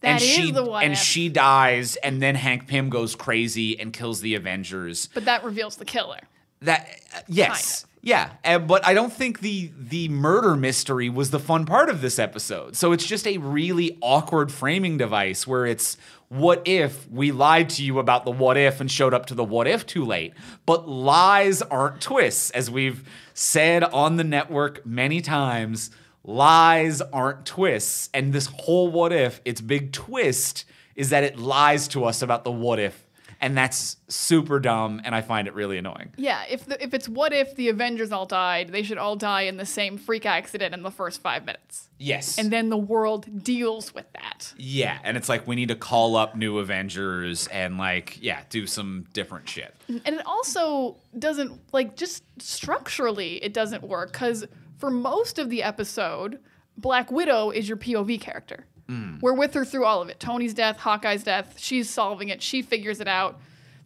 That and is she the what and if. she dies, and then Hank Pym goes crazy and kills the Avengers. But that reveals the killer. That uh, yes, yeah, uh, but I don't think the the murder mystery was the fun part of this episode. So it's just a really awkward framing device where it's what if we lied to you about the what if and showed up to the what if too late. But lies aren't twists, as we've said on the network many times. Lies aren't twists, and this whole what if, its big twist is that it lies to us about the what if and that's super dumb and i find it really annoying Yeah, if the, if it's what if the Avengers all died, they should all die in the same freak accident in the first five minutes, yes and then the world deals with that. yeah and it's like we need to call up new avengers and like yeah do some different shit And it also doesn't like just structurally it doesn't work because for most of the episode, Black Widow is your POV character. Mm. We're with her through all of it. Tony's death, Hawkeye's death. She's solving it. She figures it out.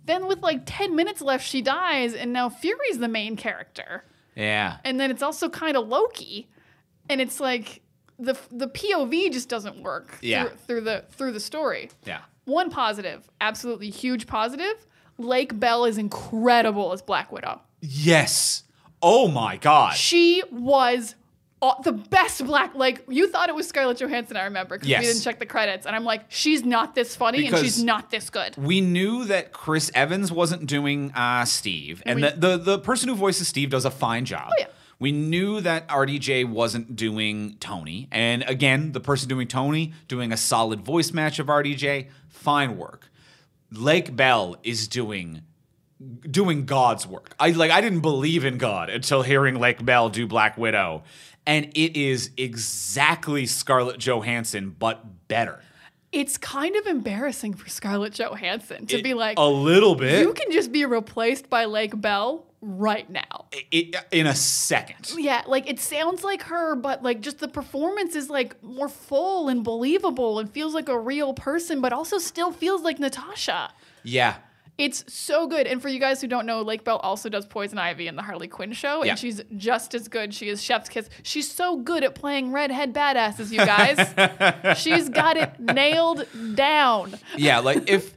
Then with like ten minutes left, she dies, and now Fury's the main character. yeah and then it's also kind of Loki, and it's like the the POV just doesn't work Yeah. through, through the through the story. yeah One positive, absolutely huge positive. Lake Bell is incredible as Black Widow. yes oh my god She was aw- the best Black. Like you thought it was Scarlett Johansson. I remember because Yes. we didn't check the credits, and I'm like, she's not this funny, Because- and she's not this good. we knew that Chris Evans wasn't doing uh, Steve, and we- the, the the person who voices Steve does a fine job. Oh, yeah. We knew that RDJ wasn't doing Tony, and again, the person doing Tony doing a solid voice match of RDJ, fine work. Lake Bell is doing doing God's work. I like I didn't believe in God until hearing Lake Bell do Black Widow, and it is exactly Scarlett Johansson but better. It's kind of embarrassing for Scarlett Johansson to be like, a little bit. you can just be replaced by Lake Bell right now. it, in a second. Yeah, like it sounds like her, but like just the performance is like more full and believable and feels like a real person, but also still feels like Natasha. Yeah. It's so good. And for you guys who don't know, Lake Bell also does Poison Ivy in the Harley Quinn show, and Yeah. she's just as good. She is Chef's Kiss. She's so good at playing redhead badasses, you guys. she's got it nailed down. Yeah, like if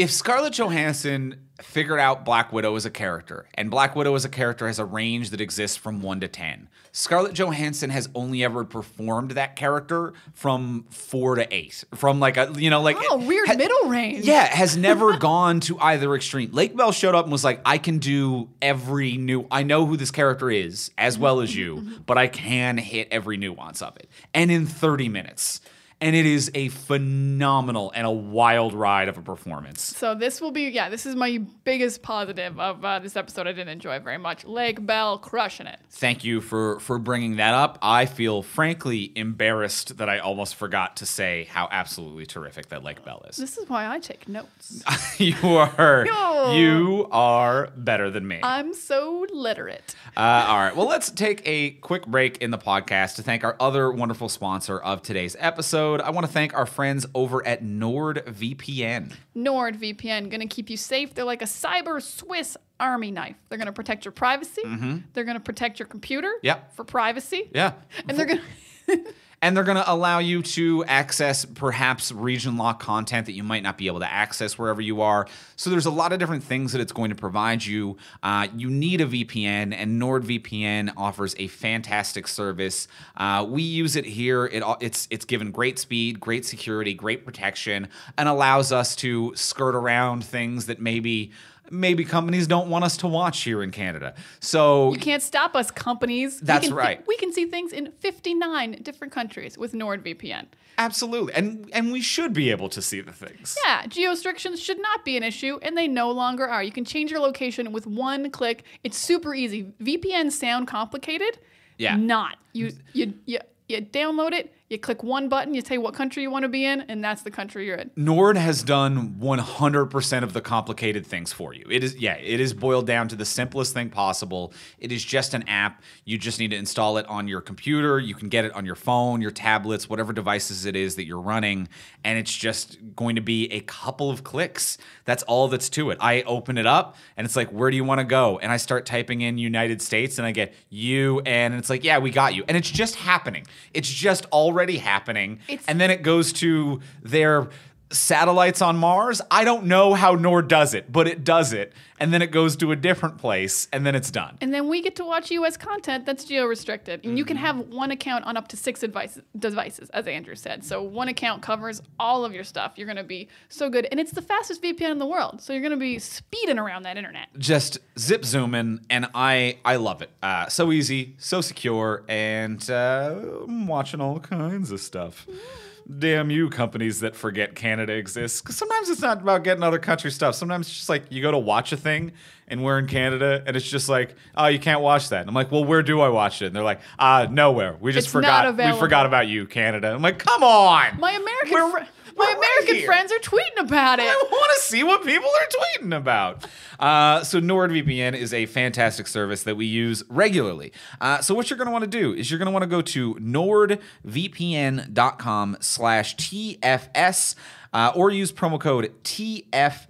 if Scarlett Johansson figured out Black Widow as a character, and Black Widow as a character has a range that exists from one to 10, Scarlett Johansson has only ever performed that character from four to eight. From like a, you know, like. Oh, weird ha- middle range. Yeah, has never gone to either extreme. Lake Bell showed up and was like, I can do every new, I know who this character is as well as you, but I can hit every nuance of it. And in 30 minutes. And it is a phenomenal and a wild ride of a performance. So this will be yeah. This is my biggest positive of uh, this episode. I didn't enjoy very much. Lake Bell crushing it. Thank you for for bringing that up. I feel frankly embarrassed that I almost forgot to say how absolutely terrific that Lake Bell is. This is why I take notes. you are No. you are better than me. I'm so literate. Uh, all right. Well, let's take a quick break in the podcast to thank our other wonderful sponsor of today's episode. I want to thank our friends over at NordVPN. NordVPN gonna keep you safe. They're like a cyber Swiss Army knife. They're gonna protect your privacy. They're gonna protect your computer. Mm-hmm. Yep. For privacy. Yeah. And they're gonna. And they're going to allow you to access perhaps region lock content that you might not be able to access wherever you are. So there's a lot of different things that it's going to provide you. Uh, you need a VPN, and NordVPN offers a fantastic service. Uh, we use it here. It, it's it's given great speed, great security, great protection, and allows us to skirt around things that maybe maybe companies don't want us to watch here in Canada. So You can't stop us, companies. That's we can right. we can see things in 59 different countries with NordVPN. absolutely, and and we should be able to see the things. Yeah, geo-restrictions should not be an issue, and they no longer are. You can change your location with one click. It's super easy. VPNs sound complicated. Yeah. Not. You you you, you download it, you click one button, you say what country you want to be in, and that's the country you're in. Nord has done 100% of the complicated things for you. It is yeah, it is boiled down to the simplest thing possible. It is just an app. You just need to install it on your computer. You can get it on your phone, your tablets, whatever devices it is that you're running, and it's just going to be a couple of clicks. That's all that's to it. I open it up and it's like, "Where do you want to go?" And I start typing in United States and I get you and it's like, "Yeah, we got you." And it's just happening. It's just already happening. It's- and then it goes to their satellites on Mars. I don't know how Nord does it, but it does it. And then it goes to a different place and then it's done. And then we get to watch US content that's geo-restricted. And you can have one account on up to six advice- devices, as Andrew said. So one account covers all of your stuff. You're going to be so good. And it's the fastest VPN in the world. So you're going to be speeding around that internet. Just zip zooming, and I I love it. Uh, so easy, so secure, and uh, I'm watching all kinds of stuff. Damn you, companies that forget Canada exists. 'Cause sometimes it's not about getting other country stuff. Sometimes it's just like you go to watch a thing, and we're in Canada, and it's just like, oh, you can't watch that. And I'm like, well, where do I watch it? And they're like, uh, nowhere. We just It's forgot. We forgot about you, Canada. I'm like, come on. My American, my American here. friends are tweeting about it. I want to see what people are tweeting about. Uh, so NordVPN is a fantastic service that we use regularly. Uh, so what you're going to want to do is you're going to want to go to nordvpn.com slash TFS uh, or use promo code TFS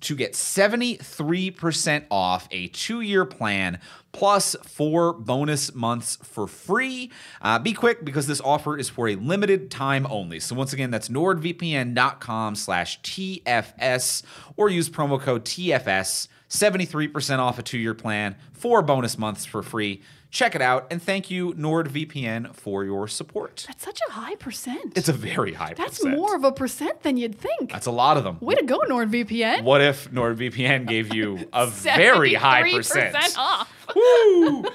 to get 73% off a two-year plan plus four bonus months for free. Uh, be quick because this offer is for a limited time only. So once again, that's nordvpn.com slash TFS or use promo code TFS, 73% off a two-year plan, four bonus months for free. Check it out, and thank you, NordVPN, for your support. That's such a high percent. It's a very high percent. That's percent. more of a percent than you'd think. That's a lot of them. Way to go, NordVPN. What if NordVPN gave you a very high 73%? off. Woo!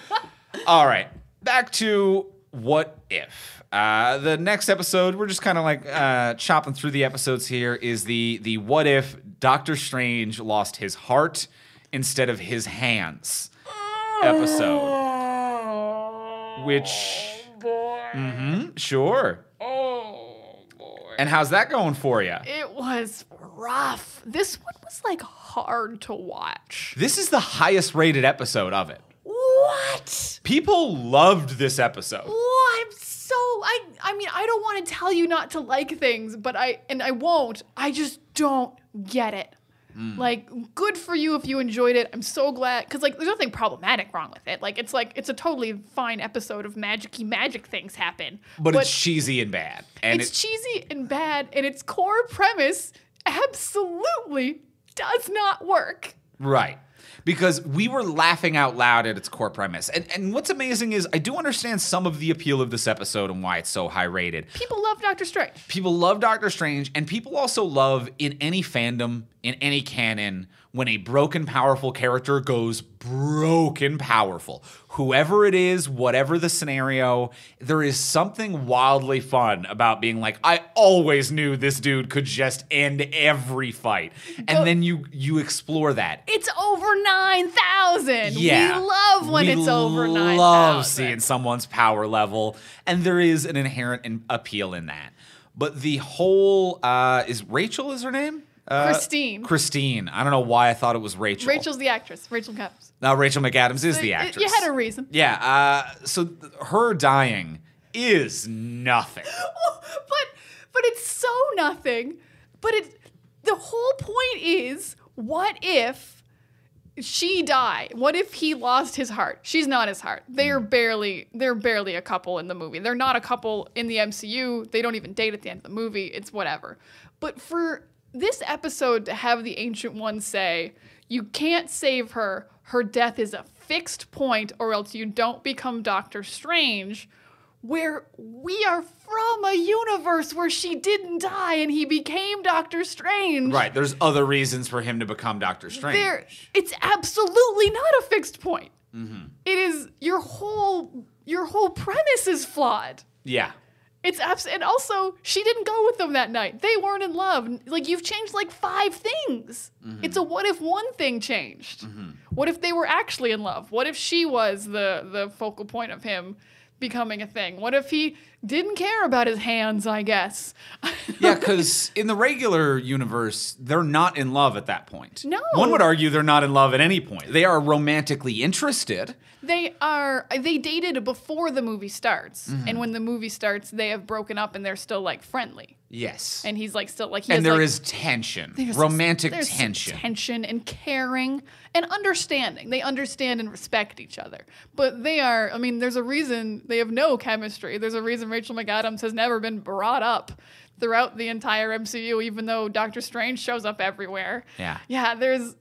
All right, back to what if. Uh, the next episode, we're just kind of like uh, chopping through the episodes here. Is the the what if Doctor Strange lost his heart instead of his hands episode, which Mm-hmm. sure. Oh boy. And how's that going for you? It was rough. This one was like hard to watch. This is the highest rated episode of it. What? People loved this episode. Oh, I'm so I I mean I don't want to tell you not to like things, but I and I won't. I just don't get it. Mm. Like good for you if you enjoyed it. I'm so glad cuz like there's nothing problematic wrong with it. Like it's like it's a totally fine episode of magicy magic things happen. But, it's cheesy and bad. And it's it, cheesy and bad and its core premise absolutely does not work. Right. Because we were laughing out loud at its core premise. And, and what's amazing is I do understand some of the appeal of this episode and why it's so high rated. People love Doctor Strange. People love Doctor Strange, and people also love in any fandom, in any canon, when a broken, powerful character goes broken powerful. Whoever it is, whatever the scenario, there is something wildly fun about being like, I always knew this dude could just end every fight. And Go- then you you explore that. It's over 9,000. Yeah. We love when We it's over 9,000. love seeing someone's power level, and there is an inherent in- appeal in that. But the whole uh, is Rachel is her name? Uh, Christine. Christine. I don't know why I thought it was Rachel. Rachel's the actress. Rachel Capps. Now Rachel McAdams is the actress. You had a reason. Yeah. Uh, so th- her dying is nothing. but but it's so nothing. But it the whole point is what if she died? What if he lost his heart? She's not his heart. They are barely they're barely a couple in the movie. They're not a couple in the MCU. They don't even date at the end of the movie. It's whatever. But for this episode to have the ancient one say, "You can't save her. Her death is a fixed point or else you don't become Doctor Strange." where we are from a universe where she didn't die and he became Doctor Strange. Right. There's other reasons for him to become Doctor Strange. There, it's absolutely not a fixed point. Mm-hmm. It is your whole your whole premise is flawed. yeah. It's abs- and also she didn't go with them that night. They weren't in love. Like you've changed like five things. Mm-hmm. It's a what if one thing changed? What if they were actually in love? What if she was the the focal point of him becoming a thing? What if he didn't care about his hands, I guess? Yeah, because in the regular universe, they're not in love at that point. No. One would argue they're not in love at any point. They are romantically interested. They are they dated before the movie starts. Mm-hmm. And when the movie starts, they have broken up and they're still like friendly. Yes. And he's like still like he and there like, is tension, There's romantic there's tension. tension and caring and understanding. They understand and respect each other. But they are, I mean, there's a reason they have no chemistry. There's a reason Rachel McAdams has never been brought up throughout the entire MCU, even though Doctor Strange shows up everywhere. Yeah. Yeah, there's,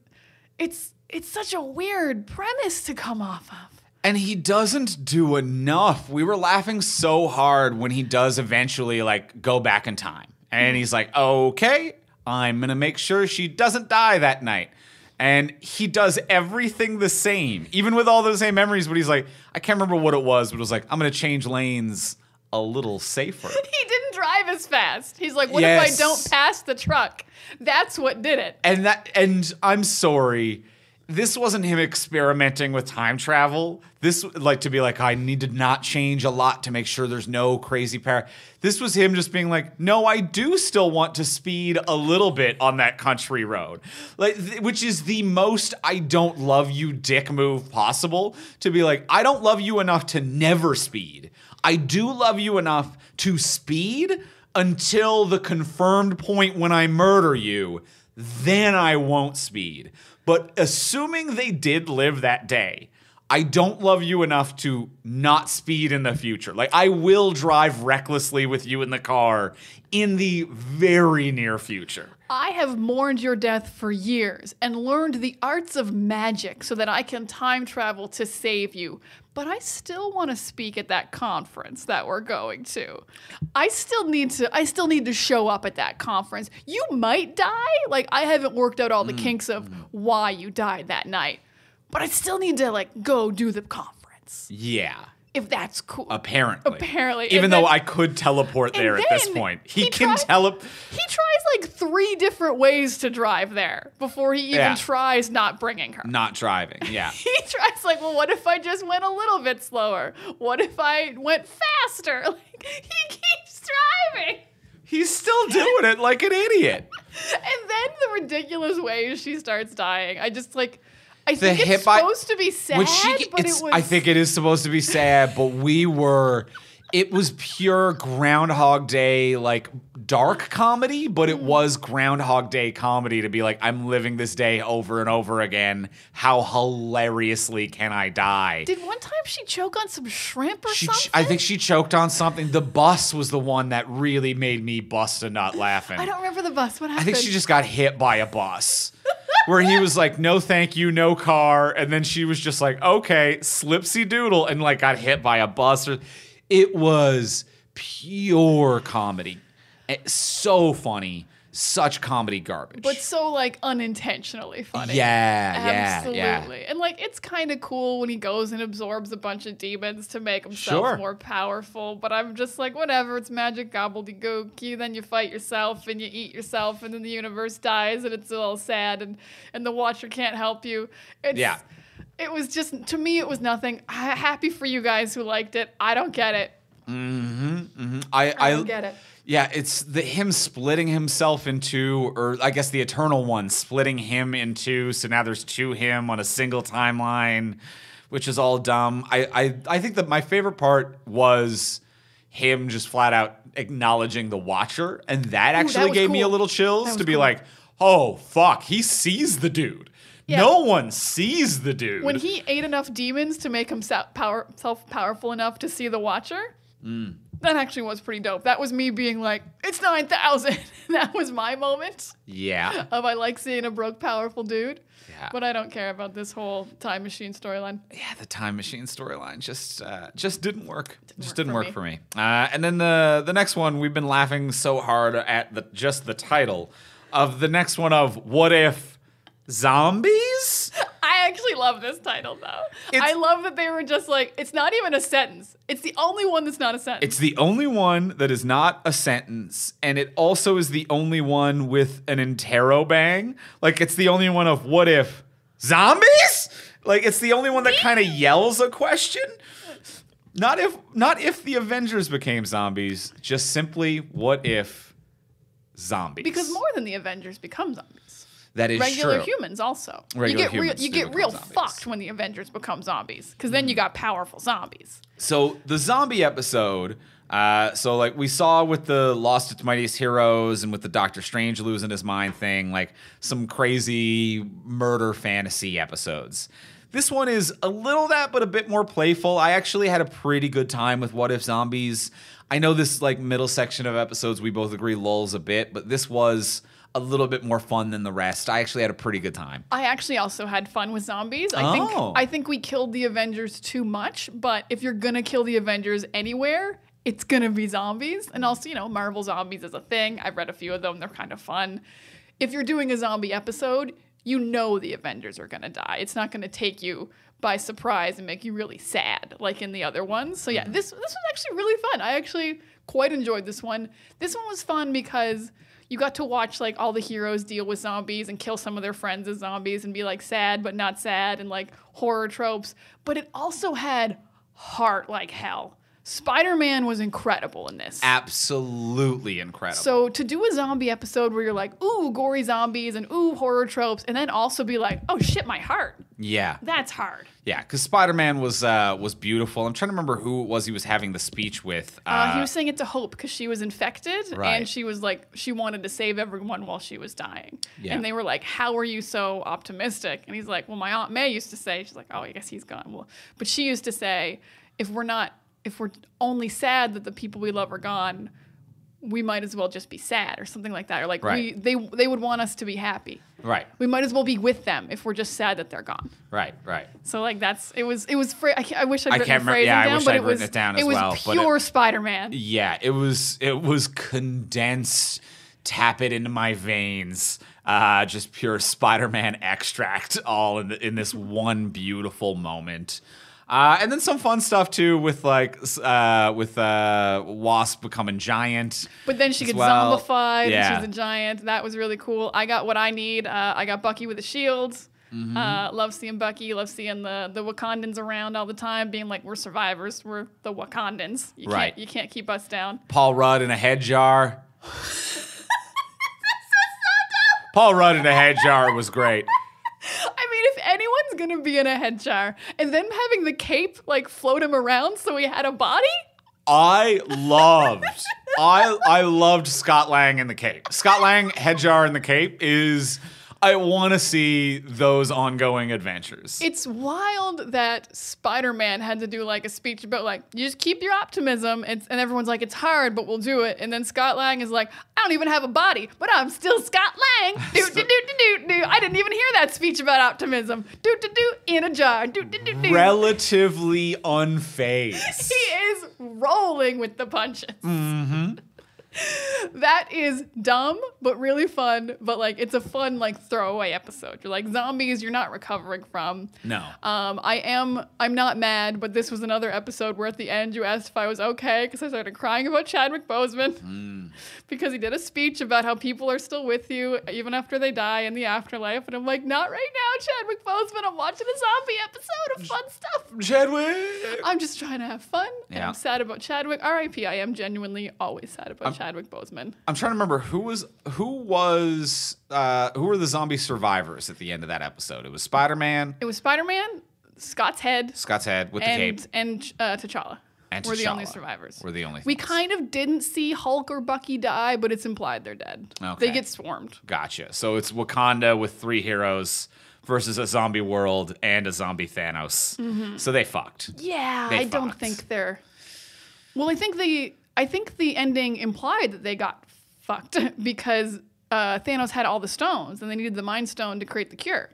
it's, it's such a weird premise to come off of. And he doesn't do enough. We were laughing so hard when he does eventually like go back in time. And he's like, "Okay, I'm going to make sure she doesn't die that night." And he does everything the same, even with all those same memories, but he's like, I can't remember what it was, but it was like, I'm going to change lanes a little safer. He didn't drive as fast. He's like, what Yes. if I don't pass the truck? That's what did it. and that and I'm sorry. This wasn't him experimenting with time travel. This like to be like I need to not change a lot to make sure there's no crazy power. This was him just being like, "No, I do still want to speed a little bit on that country road." Like which is the most I don't love you dick move possible to be like, "I don't love you enough to never speed. I do love you enough to speed until the confirmed point when I murder you." Then I won't speed. But assuming they did live that day, I don't love you enough to not speed in the future. Like, I will drive recklessly with you in the car in the very near future. I have mourned your death for years and learned the arts of magic so that I can time travel to save you. But I still want to speak at that conference that we're going to. I still need to I still need to show up at that conference. You might die. Like I haven't worked out all the mm, kinks of mm. why you died that night. But I still need to like go do the conference. Yeah. If that's cool. Apparently. Apparently. Even And though then- I could teleport there at this point. he He, can teleport. He tries like three different ways to drive there before he even Yeah. tries not bringing her. Not driving. Yeah. He tries like, well, what if I just went a little bit slower? What if I went faster? Like he keeps driving. He's still doing it like an idiot. And then the ridiculous way she starts dying. I just like I The think it's hip I- supposed to be sad, she, but it's, it was I think it is supposed to be sad, but we were it was pure Groundhog Day, like dark comedy, but Mm. it was Groundhog Day comedy to be like, I'm living this day over and over again. How hilariously can I die? Did one time she choke on some shrimp or She, something? I think she choked on something. The bus was the one that really made me bust a nut laughing. I don't remember the bus. What happened? I think she just got hit by a bus. Where he was like, no, thank you, no car. And then she was just like, okay, slipsy doodle, and like got hit by a bus. It was pure comedy. Eh, So funny. Such comedy garbage. but so like unintentionally funny. yeah, yeah, Absolutely. yeah. And like it's kind of cool when he goes and absorbs a bunch of demons to make himself Sure. more powerful. But I'm just like, whatever, it's magic gobbledygook. You then you fight yourself and you eat yourself and then the universe dies and it's all sad and, and the watcher can't help you. It's, Yeah. It was just to me it was nothing. Ha- happy for you guys who liked it. I don't get it. Mm-hmm, mm-hmm. I, I I, don't get it. Yeah, it's the him splitting himself into, or I guess the Eternal One splitting him into. So now there's two him on a single timeline, which is all dumb. I, I, I think that my favorite part was him just flat out acknowledging the Watcher, and that actually was gave me a little chills to be cool. like, oh fuck, he sees the dude. Yeah. No one sees the dude. When he ate enough demons to make himself power, self powerful enough to see the Watcher, Mm. That actually was pretty dope. That was me being like, "It's nine thousand. that was my moment yeah. of I like seeing a broke, powerful dude. Yeah. But I don't care about this whole time machine storyline. yeah, the time machine storyline just uh, just didn't work. just work didn't for work me. for me. Uh, and then the the next one, we've been laughing so hard at the just the title of the next one of what if zombies? I actually love this title though. It's- I love that they were just like, it's not even a sentence. It's the only one that's not a sentence. It's the only one that is not a sentence, and it also is the only one with an interrobang. Like it's the only one of what if zombies? Like it's the only one that kind of yells a question. Not if not if the Avengers became zombies, just simply what if zombies? because more than the Avengers become zombies. That is regular true. humans also. Regular you get real, you get real zombies. Mm. fucked when the Avengers become zombies because then you got powerful zombies. So the zombie episode, uh, so like we saw with the Lost Its Mightiest Heroes and with the Doctor Strange losing his mind thing, like some crazy murder fantasy episodes. This one is a little that, but a bit more playful. I actually had a pretty good time with What If Zombies. I know this like middle section of episodes we both agree lulls a bit, but this was a little bit more fun than the rest. I actually had a pretty good time. I actually also had fun with zombies. I Oh. think I think we killed the Avengers too much, but if you're gonna kill the Avengers anywhere, it's gonna be zombies. And also, you know, Marvel zombies is a thing. I've read a few of them. They're kind of fun. If you're doing a zombie episode, you know the Avengers are gonna die. It's not gonna take you by surprise and make you really sad like in the other ones. So yeah, mm-hmm. this this was actually really fun. I actually quite enjoyed this one. This one was fun because you got to watch like all the heroes deal with zombies and kill some of their friends as zombies and be like sad but not sad and like horror tropes. But it also had heart like hell. Spider Man was incredible in this. Absolutely incredible. So to do a zombie episode where you're like, ooh, gory zombies and ooh, horror tropes, and then also be like, oh shit, my heart. yeah. That's hard. Yeah, because Spider Man was uh, was beautiful. I'm trying to remember who it was he was having the speech with. Uh, Uh, he was saying it to Hope because she was infected Right. and she was like, she wanted to save everyone while she was dying. Yeah. And they were like, How are you so optimistic? And he's like, Well, my Aunt May used to say, She's like, Oh, I guess he's gone. Well, but she used to say, If we're not, if we're only sad that the people we love are gone, we might as well just be sad or something like that. Or like, Right. we, they, they would want us to be happy. right, We might as well be with them if we're just sad that they're gone. right, right. So like that's it was it was fra- I, I wish I'd I written can't the remember- yeah, I down, wish but I'd it was written it down as it was well, but it- pure Spider-Man. Yeah, it was it was condensed. Tap it into my veins. Uh, just pure Spider-Man extract, all in in this one beautiful moment. Uh, and then some fun stuff too, with like uh, with uh, Wasp becoming giant. But then she gets well. zombified Yeah. and she's a giant. That was really cool. I got what I need. Uh, I got Bucky with a shield. Mm-hmm. Uh, love seeing Bucky. Love seeing the the Wakandans around all the time, being like, "We're survivors. We're the Wakandans. You Right. can't you can't keep us down." Paul Rudd in a head jar. Paul Rudd in a head jar was great. Anyone's gonna be in a head jar and then having the cape like float him around so he had a body, I loved I I loved Scott Lang in the Cape. Scott Lang Hedjar in the Cape is I want to see those ongoing adventures. It's wild that Spider Man had to do like a speech about like you just keep your optimism, and, and everyone's like it's hard, but we'll do it. And then Scott Lang is like, I don't even have a body, but I'm still Scott Lang. Do do do do do do. I didn't even hear that speech about optimism. Do do do in a jar. Do do do do. Relatively unfazed. He is rolling with the punches. Mm-hmm. That is dumb, but really fun. But like, it's a fun like throwaway episode. You're like zombies. You're not recovering from. No. Um, I am. I'm not mad, but this was another episode where at the end you asked if I was okay because I started crying about Chadwick Boseman Mm. because he did a speech about how people are still with you even after they die in the afterlife, and I'm like, not right now, Chadwick Boseman. I'm watching a zombie episode of fun stuff. Chadwick. I'm just trying to have fun. And Yeah. I'm sad about Chadwick. R.I.P. I am genuinely always sad about Chadwick Boseman. I'm trying to remember who was who was uh who were the zombie survivors at the end of that episode. It was Spider-Man, It was Spider Man, Scott's head, Scott's head with the and cape. and uh, T'Challa. And We're the only survivors. We're the only We things. kind of didn't see Hulk or Bucky die, but it's implied they're dead. Okay. They get swarmed. Gotcha. So it's Wakanda with three heroes versus a zombie world and a zombie Thanos. So they fucked. Yeah, They I don't think they're. Well, I think the I think the ending implied that they got fucked because uh, Thanos had all the stones and they needed the Mind Stone to create the cure.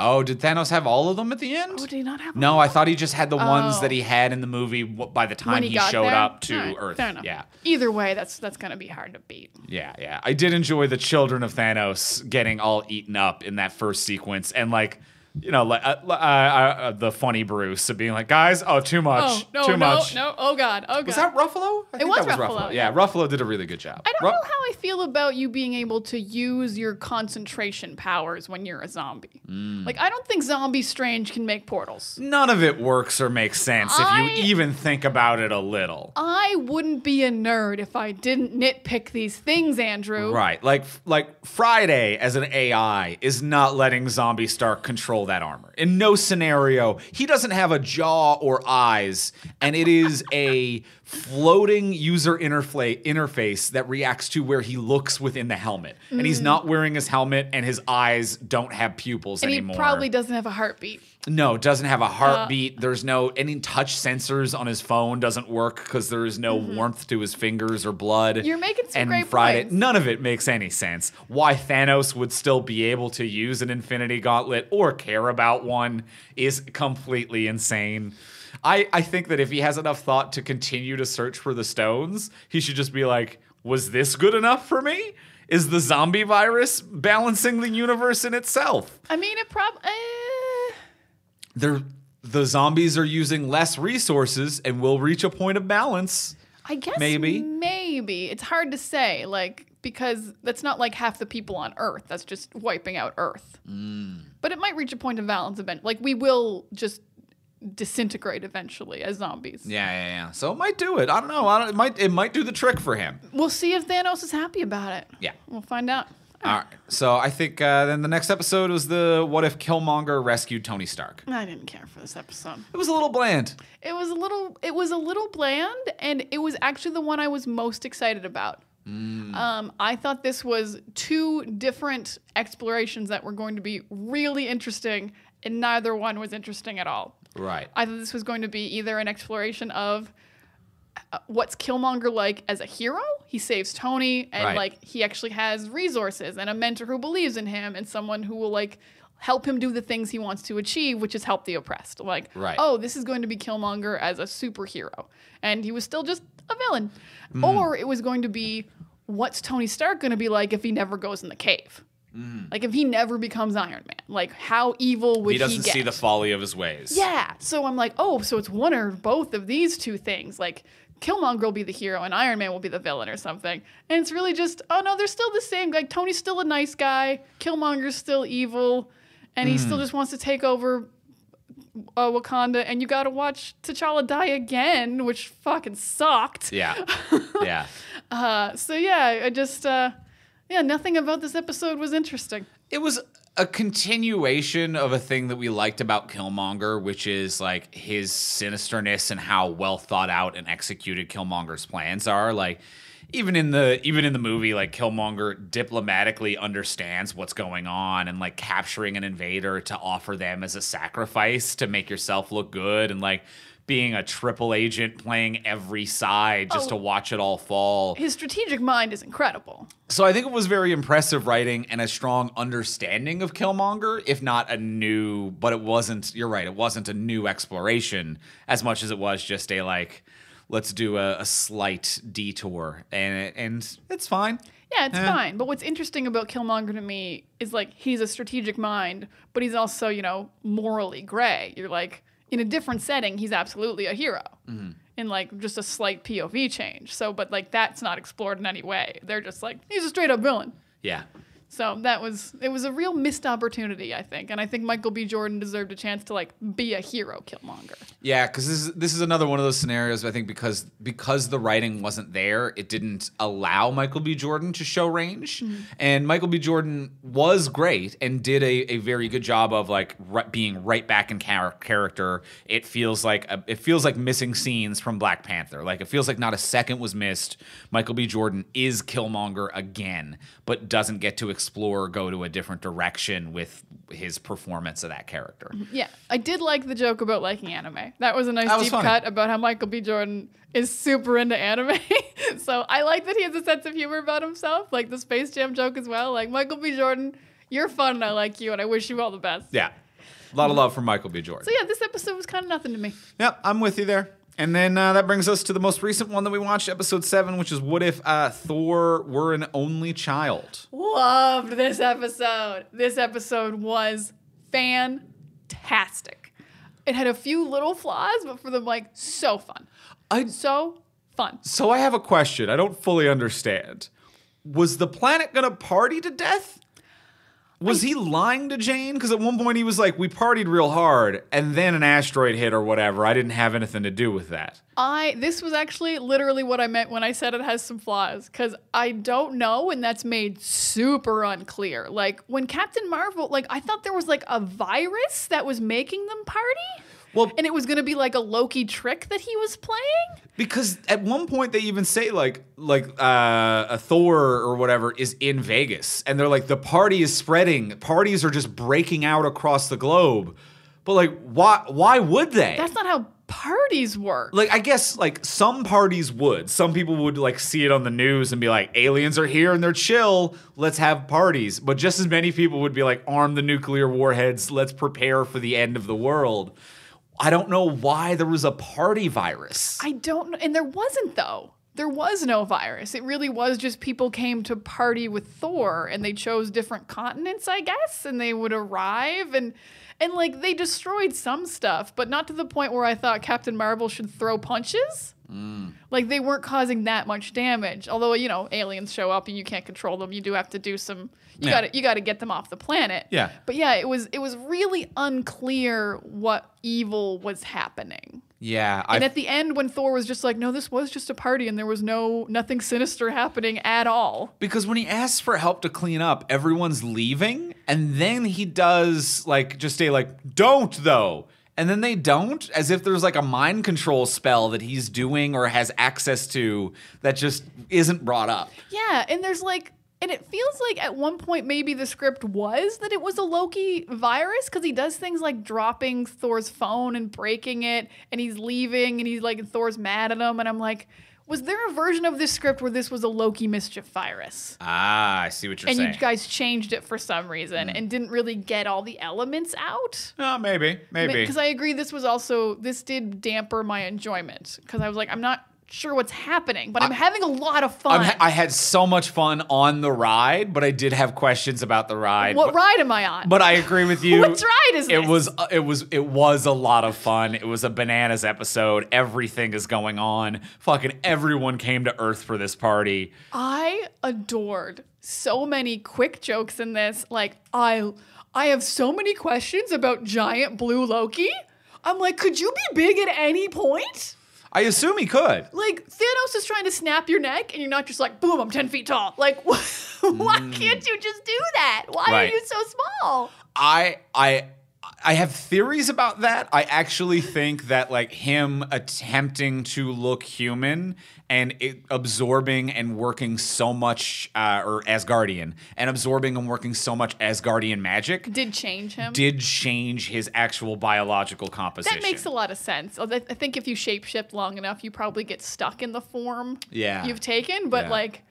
Oh, did Thanos have all of them at the end? Oh, did he not have? no, I thought he just had the ones Oh. that he had in the movie by the time he, he, showed there? up to right, Earth. Fair enough. Yeah. Either way, that's that's gonna be hard to beat. Yeah, yeah. I did enjoy the children of Thanos getting all eaten up in that first sequence, and like, you know, like uh, uh, uh, the funny Bruce of being like, guys, oh, too much, Oh no, too no, much. no! Oh god, oh god. Was that Ruffalo? I think was that was Ruffalo, Yeah, yeah. Ruffalo did a really good job. I don't Ru- know how I feel about you being able to use your concentration powers when you're a zombie. Mm. Like, I don't think Zombie Strange can make portals. None of it works or makes sense I- if you even think about it a little. I wouldn't be a nerd if I didn't nitpick these things, Andrew. Right, like like Friday as an AI is not letting Zombie Stark control that armor. In no scenario, he doesn't have a jaw or eyes, and it is a floating user interfla- interface that reacts to where he looks within the helmet. And he's not wearing his helmet, and his eyes don't have pupils Mm. And anymore. he probably doesn't have a heartbeat. No, doesn't have a Uh, heartbeat. There's no any touch sensors on his phone doesn't work because there is no warmth to his fingers or blood. Mm-hmm. You're making some and great Friday, points. none of it makes any sense. Why Thanos would still be able to use an Infinity Gauntlet or care about one is completely insane. I, I think that if he has enough thought to continue to search for the stones, he should just be like, was this good enough for me? Is the zombie virus balancing the universe in itself? I mean, it probably. Eh. They're the zombies are using less resources and will reach a point of balance. I guess Maybe. Maybe. It's hard to say, like, because that's not like half the people on Earth. That's just wiping out Earth. Mm. But it might reach a point of balance event. Like, we will just disintegrate eventually as zombies. Yeah, yeah, yeah. So it might do it. I don't know. I don't, it might it might do the trick for him. We'll see if Thanos is happy about it. Yeah. We'll find out. All right. So I think uh, then the next episode was the what if Killmonger rescued Tony Stark. I didn't care for this episode. It was a little bland. It was a little it was a little bland and it was actually the one I was most excited about. Um, I thought this was two different explorations that were going to be really interesting, and neither one was interesting at all. Right. I thought this was going to be either an exploration of uh, what's Killmonger like as a hero. He saves Tony, and Right. like he actually has resources and a mentor who believes in him, and someone who will like help him do the things he wants to achieve, which is help the oppressed. Like, Right. oh, this is going to be Killmonger as a superhero, and he was still just a villain, Hmm. or it was going to be what's Tony Stark going to be like if he never goes in the cave. Like if he never becomes Iron Man, like how evil would He he, doesn't see the folly of his ways. Yeah. So I'm like, oh, so it's one or both of these two things. Like Killmonger will be the hero and Iron Man will be the villain or something. And it's really just, oh no, they're still the same. Like Tony's still a nice guy. Killmonger's still evil. And he Hmm. still just wants to take over uh, Wakanda. And you got to watch T'Challa die again, which fucking sucked. Yeah. Yeah. Uh, so yeah, I just, uh, yeah, nothing about this episode was interesting. it was a continuation of a thing that we liked about Killmonger, which is like his sinisterness and how well thought out and executed Killmonger's plans are. Like even in the even in the movie, like Killmonger diplomatically understands what's going on and like capturing an invader to offer them as a sacrifice to make yourself look good and like being a triple agent playing every side just Oh. to watch it all fall. His strategic mind is incredible. So I think it was very impressive writing and a strong understanding of Killmonger, if not a new, but it wasn't, you're right, it wasn't a new exploration as much as it was just a like, let's do a, a slight detour. And, and it's fine. Yeah, it's Eh. fine. But what's interesting about Killmonger to me is like he's a strategic mind, but he's also, you know, morally gray. You're like, in a different setting, he's absolutely a hero. Mm-hmm. In like just a slight POV change. So, but like that's not explored in any way. They're just like, he's a straight up villain. Yeah. So that was it was a real missed opportunity, I think. And I think Michael B. Jordan deserved a chance to like be a hero Killmonger. Yeah, because this is this is another one of those scenarios. I think because because the writing wasn't there, it didn't allow Michael B. Jordan to show range. Mm-hmm. And Michael B. Jordan was great and did a, a very good job of like being right back in char- character. It feels like a, it feels like missing scenes from Black Panther. Like it feels like not a second was missed. Michael B. Jordan is Killmonger again, but doesn't get to explore or go to a different direction with his performance of that character. Mm-hmm. Yeah, I did like the joke about liking anime. That was a nice That was deep funny. cut about how Michael B. Jordan is super into anime. so I like that he has a sense of humor about himself, like the Space Jam joke as well. Like Michael B. Jordan, you're fun and I like you and I wish you all the best. Yeah. A lot of love for Michael B. Jordan. So yeah, this episode was kind of nothing to me. Yep, I'm with you there. And then uh, that brings us to the most recent one that we watched, episode seven, which is what if uh, Thor were an only child? Loved this episode. This episode was fantastic. It had a few little flaws, but for them, like so fun, I so fun. so I have a question. I don't fully understand. Was the planet gonna party to death? Was he lying to Jane? Because at one point he was like, "We partied real hard, and then an asteroid hit or whatever. I didn't have anything to do with that." I this was actually literally what I meant when I said it has some flaws cuz I don't know and that's made super unclear. Like when Captain Marvel like I thought there was like a virus that was making them party Well, and it was going to be like a Loki trick that he was playing. Because at one point they even say like like uh, a Thor or whatever is in Vegas, and they're like the party is spreading. Parties are just breaking out across the globe. But like, why? Why would they? That's not how parties work. like I guess like some parties would. Some people would like see it on the news and be like, aliens are here and they're chill. Let's have parties. But just as many people would be like, arm the nuclear warheads. Let's prepare for the end of the world. I don't know why there was a party virus. I don't know. And there wasn't, though. There was no virus. It really was just people came to party with Thor and they chose different continents, I guess, and they would arrive and and like they destroyed some stuff, but not to the point where I thought Captain Marvel should throw punches. Mm. Like they weren't causing that much damage. Although, you know, aliens show up and you can't control them. You do have to do some you Yeah. got to you got to get them off the planet. Yeah. But yeah, it was it was really unclear what evil was happening. yeah, And at the end, when Thor was just like, "No, this was just a party, and there was no nothing sinister happening at all." Because when he asks for help to clean up, everyone's leaving, and then he does like just say like, don't though. And then they don't, as if there's like a mind control spell that he's doing or has access to that just isn't brought up. Yeah, and there's like, and it feels like at one point maybe the script was that it was a Loki virus because he does things like dropping Thor's phone and breaking it, and he's leaving, and he's like, Thor's mad at him, and I'm like, was there a version of this script where this was a Loki mischief virus? Ah, I see what you're And saying. And you guys changed it for some reason and didn't really get all the elements out. oh, maybe, maybe. Because I agree, this was also this did damper my enjoyment because I was like, I'm not sure what's happening, but I'm having a lot of fun. Ha- I had so much fun on the ride, but I did have questions about the ride. what but- ride am I on? But I agree with you. Which ride is it this? was uh, it was it was a lot of fun. It was a bananas episode. Everything is going on. Fucking everyone came to Earth for this party. I adored so many quick jokes in this. Like I, I have so many questions about giant blue Loki. I'm like, could you be big at any point? I assume he could. Like Thanos is trying to snap your neck, and you're not just like, boom, I'm ten feet tall. Like, why can't you just do that? Why Mm. Right. are you so small? I I I have theories about that. I actually think that like him attempting to look human and it, absorbing and working so much uh, or Asgardian and absorbing and working so much Asgardian magic Did change him. did change his actual biological composition. that makes a lot of sense. I I think if you shapeshift long enough, you probably get stuck in the form Yeah. you've taken. But Yeah. like,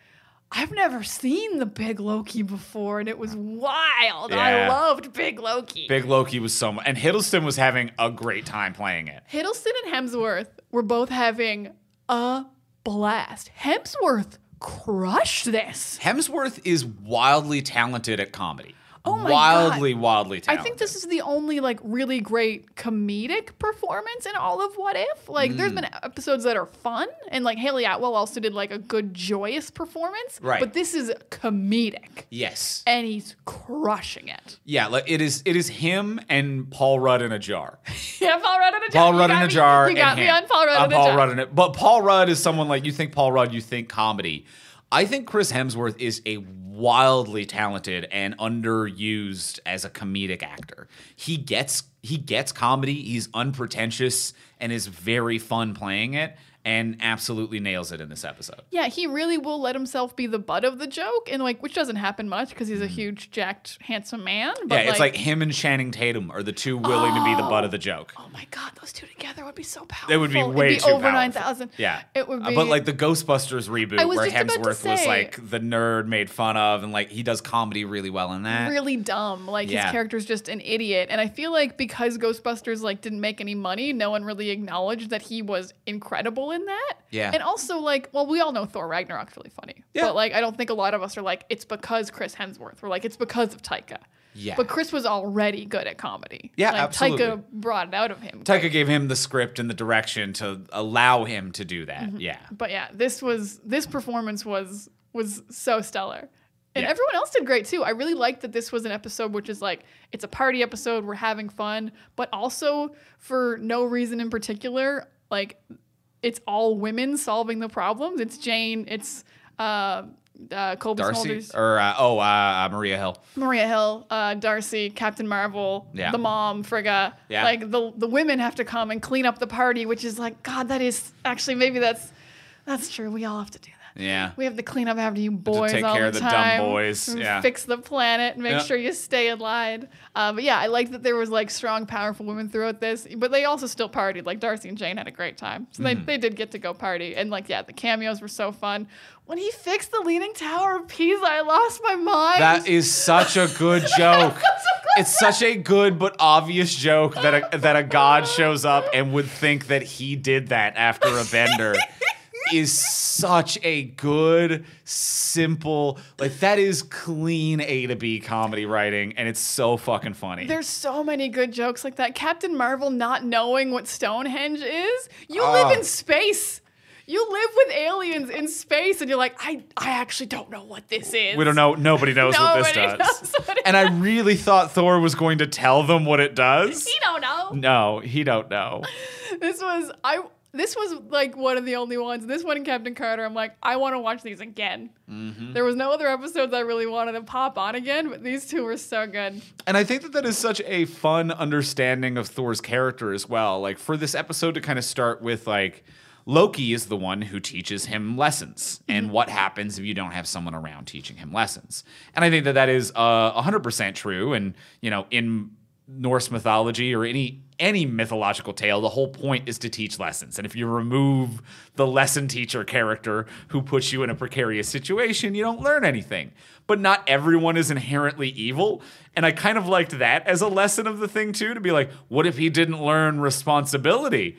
I've never seen the Big Loki before, and it was wild. Yeah. I loved Big Loki. Big Loki was so much, and Hiddleston was having a great time playing it. Hiddleston and Hemsworth were both having a blast. Hemsworth crushed this. Hemsworth is wildly talented at comedy. Oh my wildly, wildly I think this is the only like really great comedic performance in all of What If. Like, there's hmm. been episodes that are fun, and like Hayley Atwell also did like a good joyous performance. Right. But this is comedic, yes. and he's crushing it. Yeah, like it is. It is him and Paul Rudd in a jar. Yeah, Paul Rudd in a jar. Paul You Rudd in a jar. You got me on Paul Rudd I'm in a Paul jar. Rudd in it. But Paul Rudd is someone like you think Paul Rudd, you think comedy. I think Chris Hemsworth is a wildly talented and underused as a comedic actor. He gets he gets comedy. He's unpretentious and is very fun playing it, and absolutely nails it in this episode. Yeah, he really will let himself be the butt of the joke, and like, which doesn't happen much because he's a huge, jacked, handsome man. But yeah, it's like him and Channing Tatum are the two willing to be the butt of the joke. oh my god, those two together would be so powerful. It would be It'd way be too over powerful. nine thousand. Yeah, it would Uh, be. But like the Ghostbusters reboot, where just about to Hemsworth was like the nerd made fun of, and like he does comedy really well in that. really dumb. Like Yeah. his character's just an idiot. And I feel like because Ghostbusters like didn't make any money, no one really acknowledged that he was incredible in that. Yeah. And also like, well, we all know Thor Ragnarok's really funny. Yeah. But like I don't think a lot of us are like, it's because Chris Hemsworth. We're like, it's because of Taika. Yeah. But Chris was already good at comedy. Yeah, like, absolutely. Taika brought it out of him. Taika gave him the script and the direction to allow him to do that. Mm-hmm. Yeah. But yeah, this was this performance was was so stellar. And Yeah. everyone else did great too. I really liked that this was an episode which is like it's a party episode, we're having fun, but also for no reason in particular, like it's all women solving the problems. It's Jane, it's uh uh Cobie Darcy Smulders, or uh, oh uh, Maria Hill. Maria Hill, uh, Darcy, Captain Marvel, Yeah. the mom, Frigga. Yeah. Like the the women have to come and clean up the party, which is like, God, that is actually maybe that's that's true. We all have to do. Yeah. We have to clean up after you boys take all care the of the dumb time. boys, yeah. Fix the planet and make Yeah. sure you stay in line. Uh, but yeah, I like that there was like strong, powerful women throughout this. But they also still partied. Like Darcy and Jane had a great time, so Mm-hmm. they, they did get to go party. And like yeah, the cameos were so fun. When he fixed the Leaning Tower of Pisa, I lost my mind. That is such a good joke. It's such a good but obvious joke that a, that a god shows up and would think that he did that after a bender is such a good, simple, like that is clean A to B comedy writing, and it's so fucking funny. There's so many good jokes like that. Captain Marvel not knowing what Stonehenge is. You Oh. live in space. You live with aliens in space, and you're like, I, I actually don't know what this is. we don't know. Nobody knows what this does. what and I really thought Thor was going to tell them what it does. He don't know. No, he don't know. This was I. This was like one of the only ones. This one Captain Carter. I'm like, I want to watch these again. Mm-hmm. There was no other episodes I really wanted to pop on again, but these two were so good. And I think that that is such a fun understanding of Thor's character as well. Like for this episode to kind of start with like Loki is the one who teaches him lessons and what happens if you don't have someone around teaching him lessons. And I think that that is uh, 100% true and you know in Norse mythology or any any mythological tale, the whole point is to teach lessons. And if you remove the lesson teacher character who puts you in a precarious situation, you don't learn anything. But not everyone is inherently evil. And I kind of liked that as a lesson of the thing too, to be like, what if he didn't learn responsibility?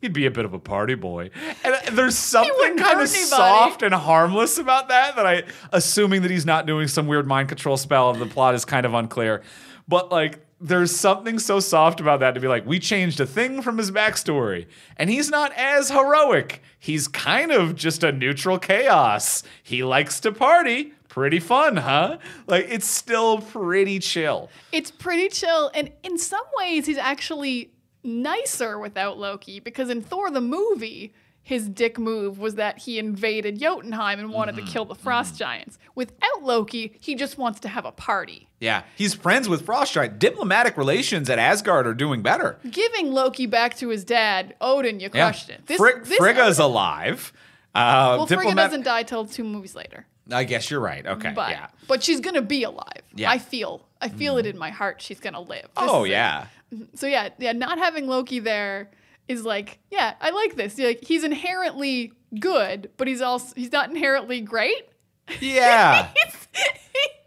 He'd be a bit of a party boy. And there's something kind of soft and harmless about that that I assuming that he's not doing some weird mind control spell of the plot is kind of unclear. But like there's something so soft about that to be like, we changed a thing from his backstory, and he's not as heroic. He's kind of just a neutral chaos. He likes to party. Pretty fun, huh? Like, it's still pretty chill. It's pretty chill, and in some ways, he's actually nicer without Loki because in Thor the movie, his dick move was that he invaded Jotunheim and wanted Mm-hmm. to kill the frost giants. Without Loki, he just wants to have a party. Yeah, he's friends with Frost Giant. Diplomatic relations at Asgard are doing better. Giving Loki back to his dad, Odin, you Yeah, crushed it. This, Frig- this Frigga's alive. Uh, well, Frigga doesn't die till two movies later. I guess you're right. Okay, But yeah. but she's gonna be alive. Yeah. Mm-hmm. I feel I feel it in my heart. She's gonna live. This Oh is it. yeah. So yeah, yeah. Not having Loki there is like yeah, I like this. Like he's inherently good, but he's also he's not inherently great. Yeah.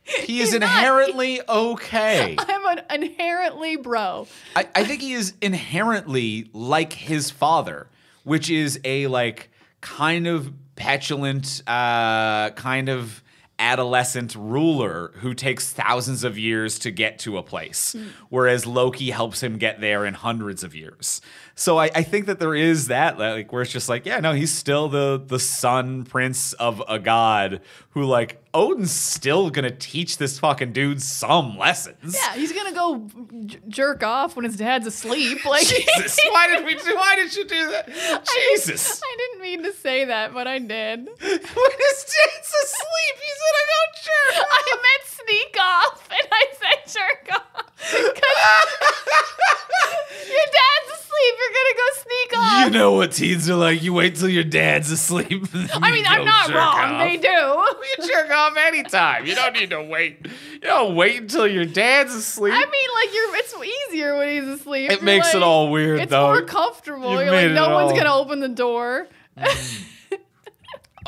He's, He is he's not- inherently okay. I'm an inherently bro. I, I think he is inherently like his father, which is a like kind of petulant, uh, kind of adolescent ruler who takes thousands of years to get to a place, hmm. whereas Loki helps him get there in hundreds of years. So I, I think that there is that like where it's just like, yeah, no, he's still the the son prince of a god who like Odin's still gonna teach this fucking dude some lessons. Yeah, he's gonna go j- jerk off when his dad's asleep. Like Jesus, why did we do? Why did you do that? Jesus, I didn't mean to say that, but I did. when his dad's asleep, he's gonna go jerk. I meant sneak off, and I said jerk off. your dad's asleep. You're gonna go sneak off. You know what teens are like. You wait till your dad's asleep. I mean, I'm not wrong. They do. You jerk off anytime. You don't need to wait. You don't wait until your dad's asleep. I mean, like you're. It's easier when he's asleep. it You're makes it all weird, It's though. more comfortable. You've You're like, no one's all- gonna open the door. Mm.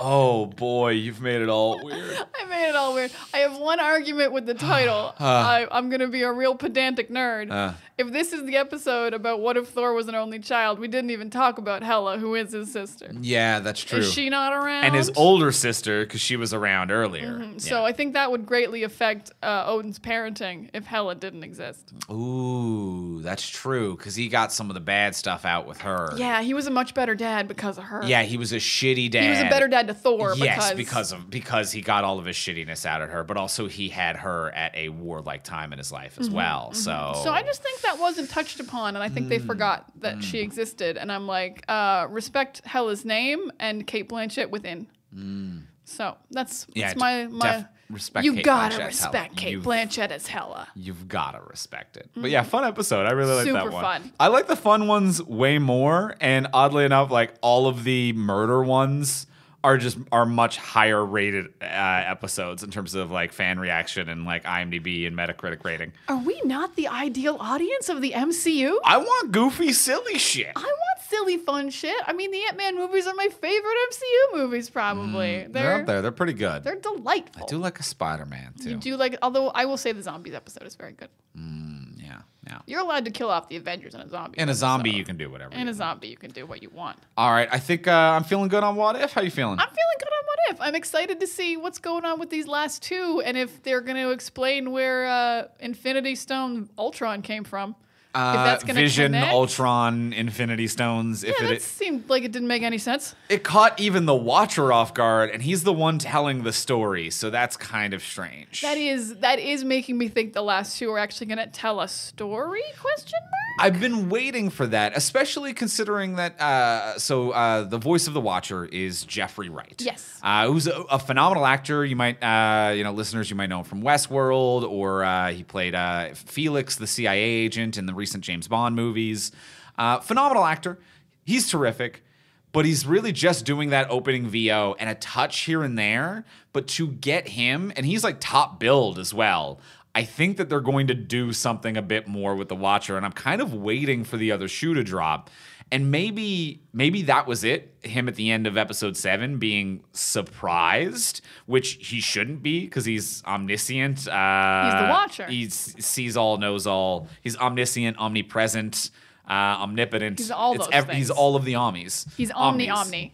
Oh boy, you've made it all weird. I made it all weird. I have one argument with the title. I, I'm going to be a real pedantic nerd. Uh. If this is the episode about what if Thor was an only child, we didn't even talk about Hela, who is his sister. Yeah, that's true. Is she not around? and his older sister, because she was around earlier. Mm-hmm. So I think that would greatly affect uh, Odin's parenting if Hela didn't exist. Ooh, that's true. Because he got some of the bad stuff out with her. Yeah, he was a much better dad because of her. Yeah, he was a shitty dad. He was a better dad to Thor Yes, because, because of because he got all of his shittiness out of her, but also he had her at a warlike time in his life as well. So, Mm-hmm. So I just think that wasn't touched upon, and I think Mm. they forgot that she existed. And I'm like, uh, respect Hela's name and Cate Blanchett within. So that's, Mm. Yeah, that's my my. respect you Cate gotta Blanchett respect Cate You've- Blanchett as Hela. you've gotta respect it. But yeah, fun episode. I really like that one. fun. I like the fun ones way more, and oddly enough, like all of the murder ones are just are much higher rated uh, episodes in terms of like fan reaction and like IMDb and Metacritic rating. Are we not the ideal audience of the MCU? I want goofy, silly shit. I want silly, fun shit. I mean, the Ant Man movies are my favorite MCU movies, probably. They're they're up there. They're pretty good. they're delightful. I do like a Spider Man too. you do like, although I will say the zombies episode is very good. Yeah, yeah. You're allowed to kill off the Avengers in a zombie. In a zombie, episode. you can do whatever. In a want. zombie, you can do what you want. All right, I think uh, I'm feeling good on What If. How you feeling? I'm feeling good on What If. I'm excited to see what's going on with these last two and if they're going to explain where uh, Infinity Stone Ultron came from. Uh, if that's to Vision, connect. Ultron, Infinity Stones. yeah, if that it seemed like it didn't make any sense. it caught even the Watcher off guard, and he's the one telling the story, so that's kind of strange. That is that is making me think the last two are actually going to tell a story? Question mark. I've been waiting for that, especially considering that. Uh, so uh, the voice of the Watcher is Jeffrey Wright. Yes. uh, who's a, a phenomenal actor. You might, uh, you know, listeners, you might know him from Westworld, or uh, he played uh, Felix, the CIA agent, in the recent James Bond movies. Uh, phenomenal actor. He's terrific. But he's really just doing that opening VO and a touch here and there. But to get him, and he's like top build as well. I think that they're going to do something a bit more with the Watcher, and I'm kind of waiting for the other shoe to drop. And maybe, maybe that was it. Him at the end of episode seven being surprised, which he shouldn't be because he's omniscient. Uh, He's the Watcher. He sees all, knows all. He's omniscient, omnipresent, uh, omnipotent. He's all It's those He's things. all of the omnis. He's omni omni.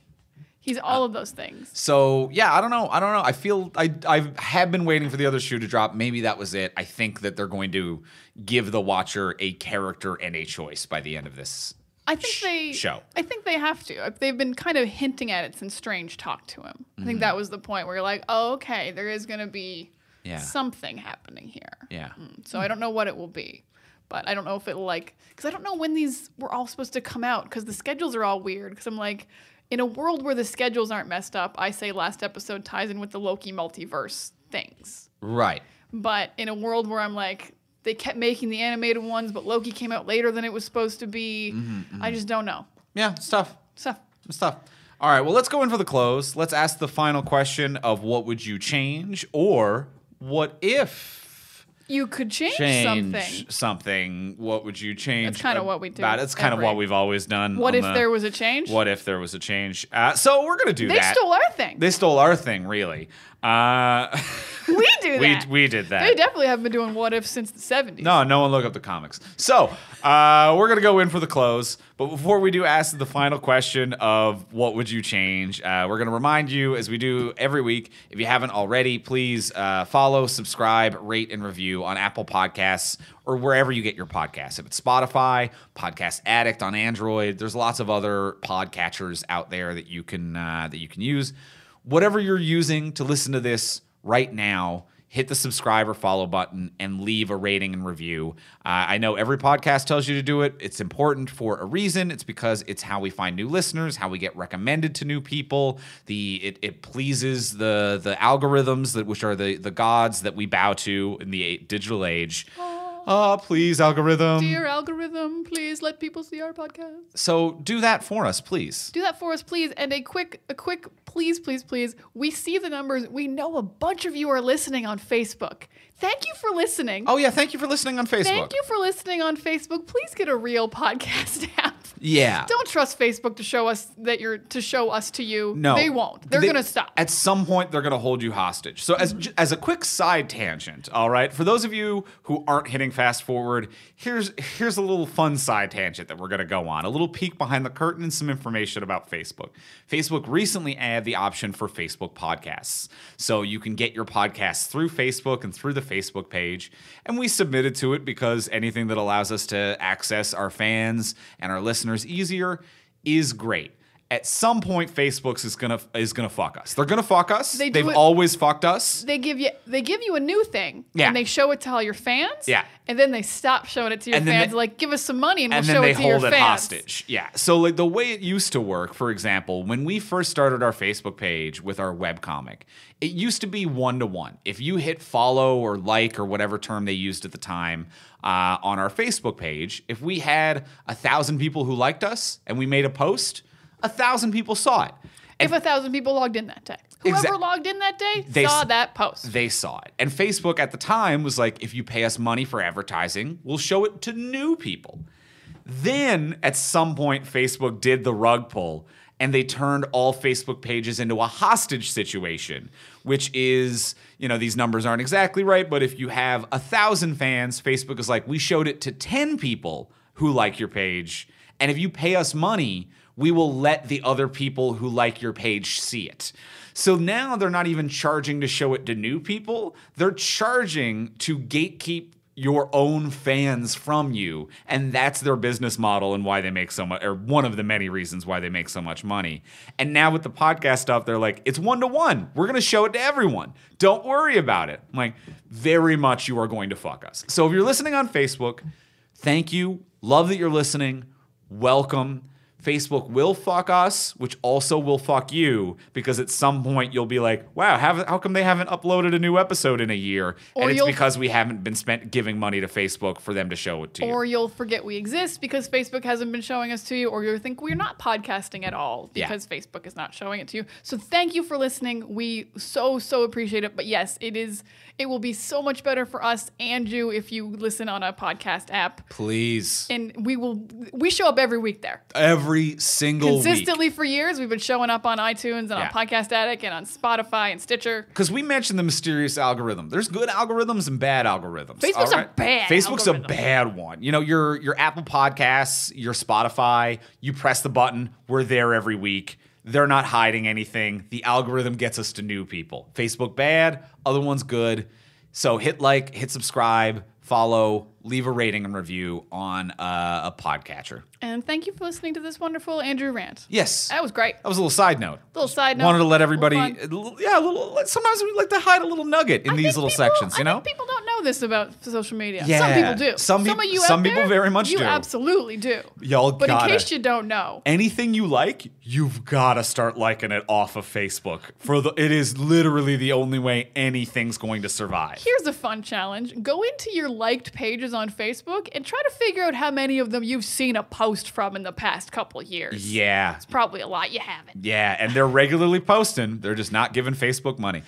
He's all of those things. So yeah, I don't know. I don't know. I feel I I have been waiting for the other shoe to drop. Maybe that was it. I think that they're going to give the watcher a character and a choice by the end of this. I think they show. I think they have to. They've been kind of hinting at it since Strange talked to him. I Mm-hmm. think that was the point where you're like, oh, okay, there is going to be Yeah. something happening here. Yeah. So I don't know what it will be. But I don't know if it'll like because I don't know when these were all supposed to come out because the schedules are all weird. Because I'm like, in a world where the schedules aren't messed up, I say last episode ties in with the Loki multiverse things. Right. But in a world where I'm like, they kept making the animated ones, but Loki came out later than it was supposed to be. I just don't know. Yeah, it's tough. So It's tough. All right, well, let's go in for the close. Let's ask the final question of what would you change or what if you could change, change something. something. What would you change? That's kinda what we do About, it's kind of what we've always done. What if the- there was a change? What if there was a change? Uh, so we're gonna do They that. They stole our thing. They stole our thing, really. Uh, we do we that. we did that. They definitely have been doing what if since the 70s. No, no one look up the comics. So uh, we're gonna go in for the close, but before we do ask the final question of what would you change, uh, we're gonna remind you, as we do every week, if you haven't already, please uh, follow, subscribe, rate, and review on Apple Podcasts or wherever you get your podcasts. If it's Spotify, Podcast Addict on Android, there's lots of other podcatchers out there that you can uh, that you can use. Whatever you're using to listen to this right now hit the subscribe or follow button and leave a rating and review. Uh, I know every podcast tells you to do it. It's important for a reason. It's because it's how we find new listeners, how we get recommended to new people. The it, it pleases the the algorithms that which are the the gods that we bow to in the digital age. Ah, please algorithm. Dear algorithm, please let people see our podcast. So do that for us, please. Do that for us, please. And a quick, a quick, please, please, please. We see the numbers. We know a bunch of you are listening on Facebook. Thank you for listening. Oh yeah, thank you for listening on Facebook. Thank you for listening on Facebook. Please get a real podcast app. Yeah. Don't trust Facebook to show us that you're to show us to you. No, they won't. They're They- gonna stop. At some point, they're gonna hold you hostage. So, as j- as a quick side tangent, all right, for those of you who aren't hitting fast forward, here's here's a little fun side tangent that we're gonna go on. A little peek behind the curtain and some information about Facebook. Facebook recently added the option for Facebook podcasts, so you can get your podcasts through Facebook and through the Facebook page. And we submitted to it because anything that allows us to access our fans and our listeners easier is great. At some point, Facebook's is gonna is gonna fuck us. They're gonna fuck us. They They've it- always fucked us. they give you they give you a new thing Yeah. and they show it to all your fans Yeah. and then they stop showing it to your And fans they- like give us some money and, and we'll show it to hold your it fans hostage. Yeah. So like the way it used to work, for example, when we first started our Facebook page with our webcomic, it used to be one to one. If you hit follow or like or whatever term they used at the time uh, on our Facebook page, if we had a thousand people who liked us and we made a post, a thousand people saw it. if a thousand people logged in that day whoever logged in that day They saw s- that post They saw it. And Facebook at the time was like, if you pay us money for advertising, we'll show it to new people. Then at some point, Facebook did the rug pull and they turned all Facebook pages into a hostage situation, which is, you know, these numbers aren't exactly right, but if you have a thousand fans, Facebook is like, we showed it to 10 people who like your page. And if you pay us money, we will let the other people who like your page see it. So now they're not even charging to show it to new people, they're charging to gatekeep your own fans from you. And that's their business model and why they make so much or one of the many reasons why they make so much money. And now with the podcast stuff they're like it's one to one we're going to show it to everyone. Don't worry about it. I'm like very much you are going to fuck us. So if you're listening on facebook thank you. Love that you're listening. Welcome Facebook will fuck us, which also will fuck you because at some point you'll be like, wow, have, how come they haven't uploaded a new episode in a year? Or and it's because we haven't been spent giving money to Facebook for them to show it to you. or you'll forget we exist because Facebook hasn't been showing us to you, or you'll think we're not podcasting at all Yeah. because Facebook is not showing it to you. So thank you for listening. We so so appreciate it. But yes, it is. It will be so much better for us and you if you listen on a podcast app. Please. And we will. We show up every week there. Every single week. Consistently for years, we've been showing up on iTunes and Yeah. on Podcast Addict and on Spotify and Stitcher. Because we mentioned the mysterious algorithm. There's good algorithms and bad algorithms. Facebook's a bad Facebook's algorithm. a bad one. You know, your your Apple Podcasts, your Spotify, you press the button, we're there every week. They're not hiding anything. The algorithm gets us to new people. Facebook bad, other ones good. So hit like, hit subscribe, follow, leave a rating and review on uh, a podcatcher. And thank you for listening to this wonderful Andrew rant. Yes. That was great. That was a little side note. A Little side note. Wanted to let everybody, a little- yeah, a little. Sometimes we like to hide a little nugget in I these little people- sections, you know. think people don't know this about social media. Yeah, Some people do. Some Some, peop- of you some people there, very much do. you do. absolutely do. Y'all But gotta- in case you don't know, anything you like, you've got to start liking it off of Facebook. For the, it is literally the only way anything's going to survive. here's a fun challenge. Go into your liked pages on Facebook and try to figure out how many of them you've seen a post from in the past couple years. Yeah, It's Probably a lot you haven't. yeah, and they're regularly posting. They're just not giving Facebook money.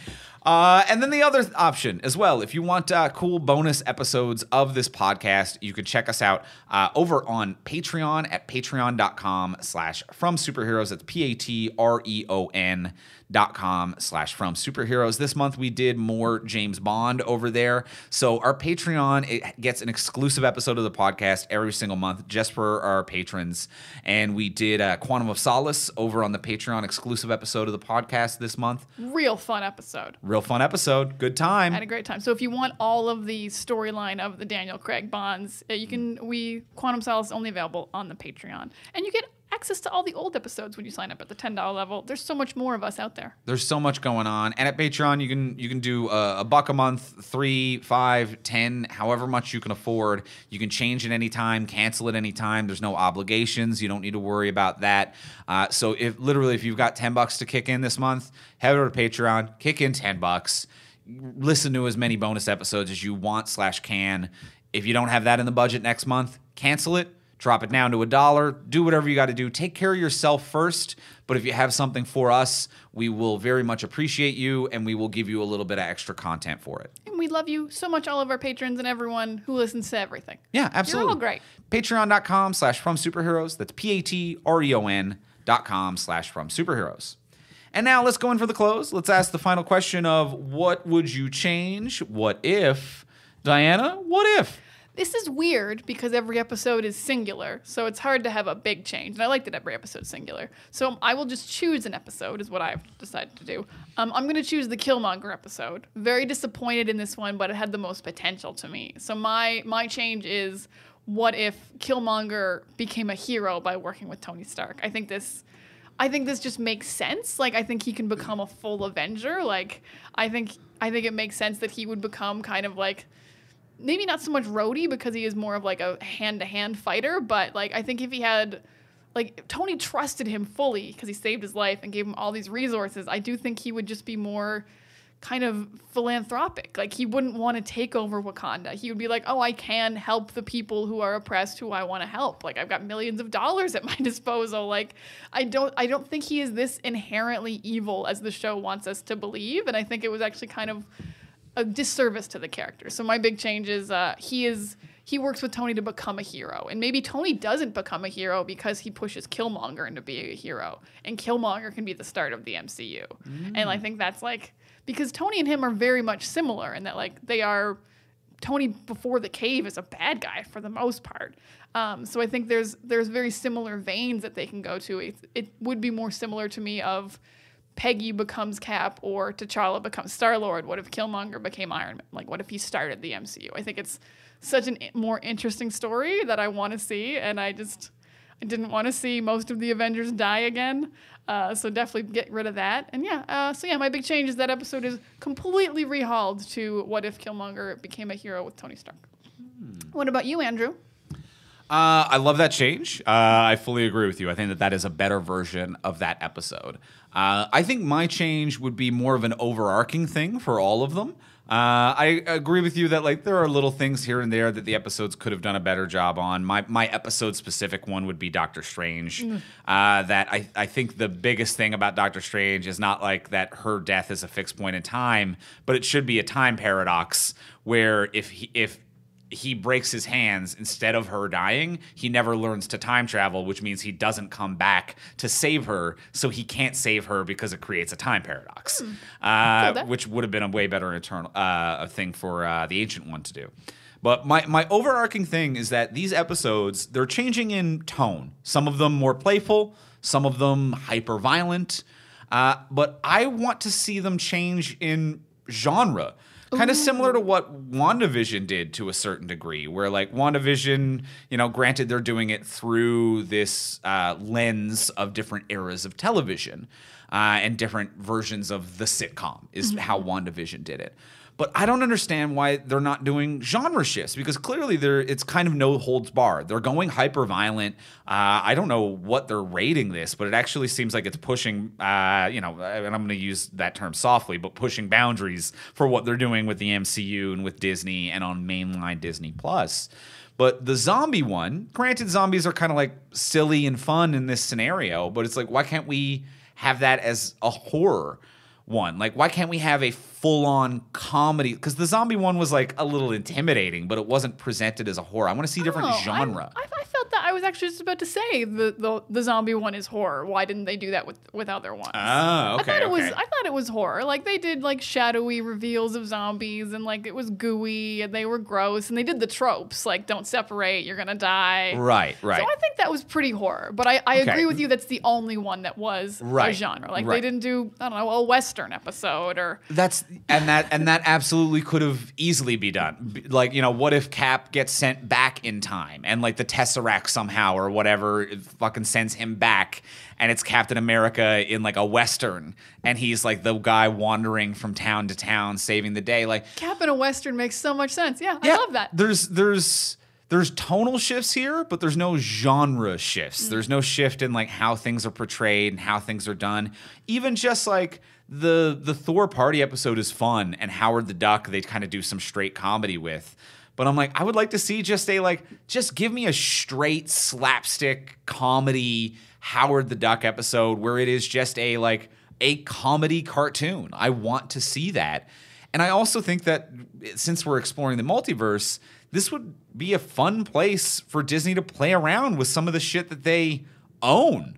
Uh, and then the other option as well, if you want uh, cool bonus episodes of this podcast, you can check us out uh, over on Patreon at patreon.com slash from superheroes. That's P-A-T-R-E-O-N dot com slash from superheroes. This month we did more James Bond over there. So our Patreon it gets an exclusive episode of the podcast every single month just for our patrons. And we did uh, Quantum of Solace over on the Patreon exclusive episode of the podcast this month. Real fun episode. Real fun episode. Good time. had a great time. So if you want all of the storyline of the Daniel Craig Bonds, uh, you can. We Quantum Solace is only available on the Patreon, and you get access to all the old episodes when you sign up at the ten dollar level. There's so much more of us out there. There's so much going on, and at Patreon you can you can do a, a buck a month, three, five, ten, however much you can afford. You can change it anytime, cancel it anytime. There's no obligations. You don't need to worry about that. Uh, so if literally if you've got ten bucks to kick in this month, head over to Patreon, kick in ten bucks, listen to as many bonus episodes as you want slash can. If you don't have that in the budget next month, cancel it drop it down to a dollar, do whatever you got to do. Take care of yourself first. But if you have something for us, we will very much appreciate you and we will give you a little bit of extra content for it. And we love you so much, all of our patrons and everyone who listens to everything. Yeah, absolutely. You're all great. Patreon.com slash from superheroes. That's P A T R E O N dot com slash from superheroes. And now let's go in for the close. Let's ask the final question of what would you change? What if? Diana, what if? This is weird because every episode is singular, so it's hard to have a big change. And I like that every episode is singular. So I will just choose an episode, is what I've decided to do. Um, I'm going to choose the Killmonger episode. Very disappointed in this one, but it had the most potential to me. So my my change is what if Killmonger became a hero by working with Tony Stark? I think this I think this just makes sense. Like I think he can become a full Avenger. Like I think I think it makes sense that he would become kind of like maybe not so much Rhodey because he is more of like a hand to hand fighter, but like I think if he had like Tony trusted him fully because he saved his life and gave him all these resources, I do think he would just be more kind of philanthropic. Like he wouldn't want to take over Wakanda. He would be like, "Oh, I can help the people who are oppressed who I want to help. Like I've got millions of dollars at my disposal." Like I don't I don't think he is this inherently evil as the show wants us to believe, and I think it was actually kind of a disservice to the character. So my big change is uh, he is he works with Tony to become a hero, and maybe Tony doesn't become a hero because he pushes Killmonger into being a hero, and Killmonger can be the start of the MCU. And I think that's like because Tony and him are very much similar in that like they are. Tony before the cave is a bad guy for the most part. Um, so I think there's there's very similar veins that they can go to. It, it would be more similar to me of Peggy becomes Cap or T'Challa becomes Star Lord? What if Killmonger became Iron Man? Like, what if he started the MCU? I think it's such a more interesting story that I want to see, and I just I didn't want to see most of the Avengers die again. Uh, so definitely get rid of that. And yeah, uh, so yeah, my big change is that episode is completely rehauled to what if Killmonger became a hero with Tony Stark. What about you, Andrew? Uh, I love that change. Uh, I fully agree with you. I think that that is a better version of that episode. Uh, I think my change would be more of an overarching thing for all of them. Uh, I agree with you that like there are little things here and there that the episodes could have done a better job on. My my episode specific one would be Doctor Strange. Uh, that I I think the biggest thing about Doctor Strange is not like that her death is a fixed point in time, but it should be a time paradox where if he, if he breaks his hands instead of her dying he never learns to time travel which means he doesn't come back to save her so he can't save her because it creates a time paradox. Uh, which would have been a way better eternal uh, a thing for uh, the ancient one to do. But my, my overarching thing is that these episodes they're changing in tone. Some of them more playful some of them hyper violent uh, but i want to see them change in genre kind of similar to what WandaVision did to a certain degree, where like WandaVision, you know, granted they're doing it through this uh, lens of different eras of television uh, and different versions of the sitcom is how WandaVision did it. But I don't understand why they're not doing genre shifts because clearly they're it's kind of no holds bar. They're going hyper violent. Uh, I don't know what they're rating this, but it actually seems like it's pushing. Uh, you know, and I'm going to use that term softly, but pushing boundaries for what they're doing with the MCU and with Disney and on mainline Disney Plus. But the zombie one, granted, zombies are kind of like silly and fun in this scenario, but it's like, why can't we have that as a horror one? Like, why can't we have a full on comedy? Because the zombie one was like a little intimidating, but it wasn't presented as a horror. I want to see different Oh, genre. I, I was actually just about to say the, the the zombie one is horror. Why didn't they do that with with other ones? Oh, okay. I thought it was. I thought it was horror. Like they did like shadowy reveals of zombies and like it was gooey and they were gross and they did the tropes like don't separate, you're gonna die. right, right. So I think that was pretty horror. But I, I Okay. agree with you that's the only one that was a genre. Like right. they didn't do I don't know, a western episode or That's and that and that absolutely could have easily be done. Like you know, what if Cap gets sent back in time and like the Tesseract somehow or whatever fucking sends him back, and it's Captain America in like a western, and he's like the guy wandering from town to town saving the day. Like Cap in a western makes so much sense. Yeah, yeah, I love that. There's there's there's tonal shifts here, but there's no genre shifts. Mm. There's no shift in like how things are portrayed and how things are done. Even just like the the Thor party episode is fun, and Howard the Duck they kind of do some straight comedy with. But I'm like, I would like to see just a like, just give me a straight slapstick comedy Howard the Duck episode where it is just a like a comedy cartoon. I want to see that. And I also think that since we're exploring the multiverse, this would be a fun place for Disney to play around with some of the shit that they own.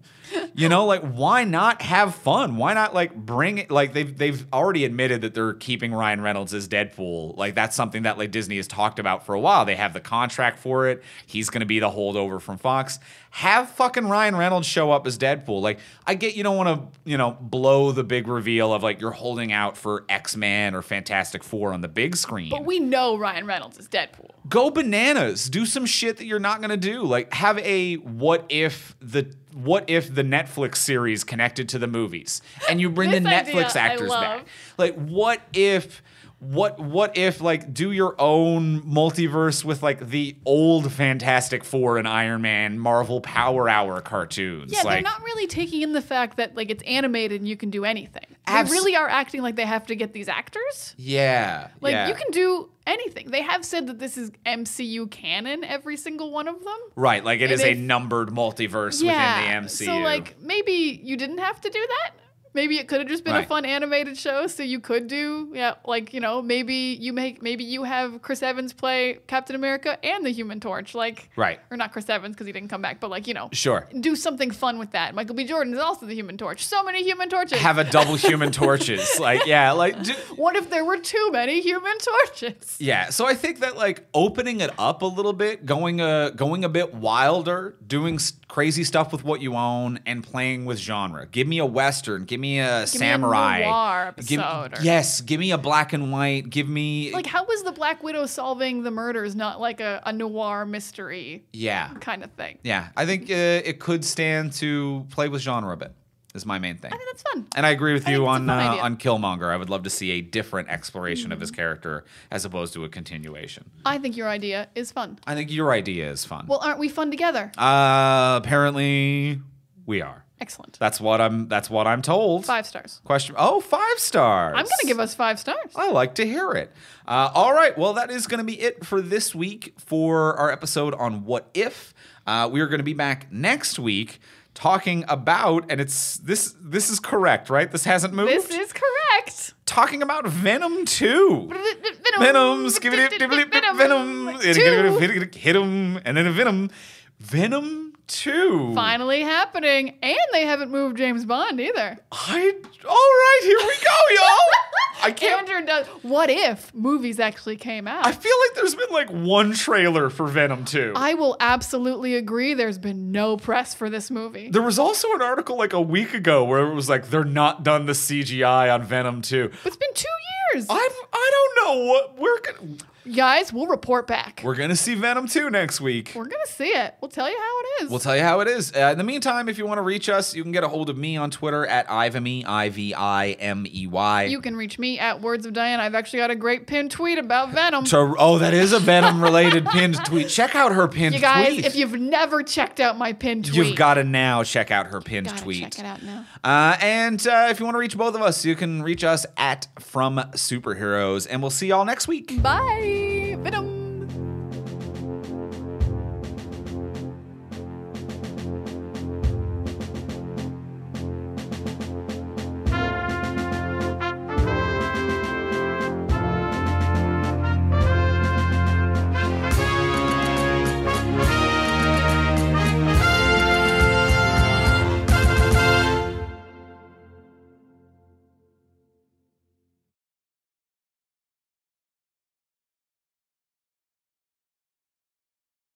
You know, like why not have fun? Why not like bring it like they've they've already admitted that they're keeping Ryan Reynolds as Deadpool. Like that's something that like Disney has talked about for a while. They have the contract for it. He's going to be the holdover from Fox. Have fucking Ryan Reynolds show up as Deadpool. Like I get you don't want to, you know, blow the big reveal of like you're holding out for X-Men or Fantastic 4 on the big screen But we know Ryan Reynolds is Deadpool. go bananas do some shit that you're not going to do like have a what if the what if the netflix series connected to the movies? And you bring the idea netflix I actors back. like what if what what if like do your own multiverse with like the old fantastic four and iron man marvel power hour cartoons Yeah, like they're not really taking in the fact that like it's animated and you can do anything. Abs- they really are acting like they have to get these actors. yeah Like yeah. you can do anything. They have said that this is MCU canon, every single one of them. right like it and is a numbered multiverse yeah. within the mcu So like maybe you didn't have to do that. Maybe it could have just been a fun animated show, so you could do yeah, like you know maybe you make maybe you have Chris Evans play Captain America and the Human Torch, like Right. or not Chris Evans because he didn't come back, but like you know sure do something fun with that. Michael B. Jordan is also the Human Torch. So many Human Torches. have a double human torches like yeah like do, what if there were too many Human Torches? Yeah, so I think that like opening it up a little bit, going a going a bit wilder, doing crazy stuff with what you own, and playing with genre. Give me a western. Give me a me a samurai. noir Give- or- yes, give me a black and white. Give me Like, how was the Black Widow solving the murders not like a, a noir mystery yeah, kind of thing? yeah. I think uh, it could stand to play with genre a bit. Is my main thing. I think that's fun. And I agree with I you think it's a on uh, on Killmonger. I would love to see a different exploration of his character as opposed to a continuation. I think your idea is fun. I think your idea is fun. Well, aren't we fun together? Uh, apparently we are. Excellent. That's what I'm. That's what I'm told. Five stars. Question. Oh, five stars. I'm gonna give us five stars. I like to hear it. Uh, all right. Well, that is going to be it for this week for our episode on what if. Uh, we are going to be back next week talking about, and it's this. This is correct, right? This hasn't moved. This is correct. talking about Venom Two. Venom. Venom, Venom, hit him, and then a Venom, Venom Two. Finally happening, and they haven't moved James Bond either. I. All right, here we go, y'all. I can't. Andrew does. What if movies actually came out? I feel like there's been like one trailer for Venom 2. I will absolutely agree. There's been no press for this movie. there was also an article like a week ago where it was like they're not done the CGI on Venom 2. It's been two years. I I don't know what we're gonna Guys, we'll report back. We're gonna see Venom 2 next week. We're gonna see it. We'll tell you how it is. We'll tell you how it is. Uh, in the meantime, if you want to reach us, you can get a hold of me on Twitter at Ivimey, I V I M E Y. you can reach me at Words of Diane. I've actually got a great pinned tweet about Venom. To, oh, that is a Venom related pinned tweet. Check out her pinned you guys, tweet. if you've never checked out my pinned tweet, You've got to now check out her pinned tweet. check it out now. Uh, and uh, if you want to reach both of us, you can reach us at From Superheroes. And we'll see y'all next week. Bye, Venom.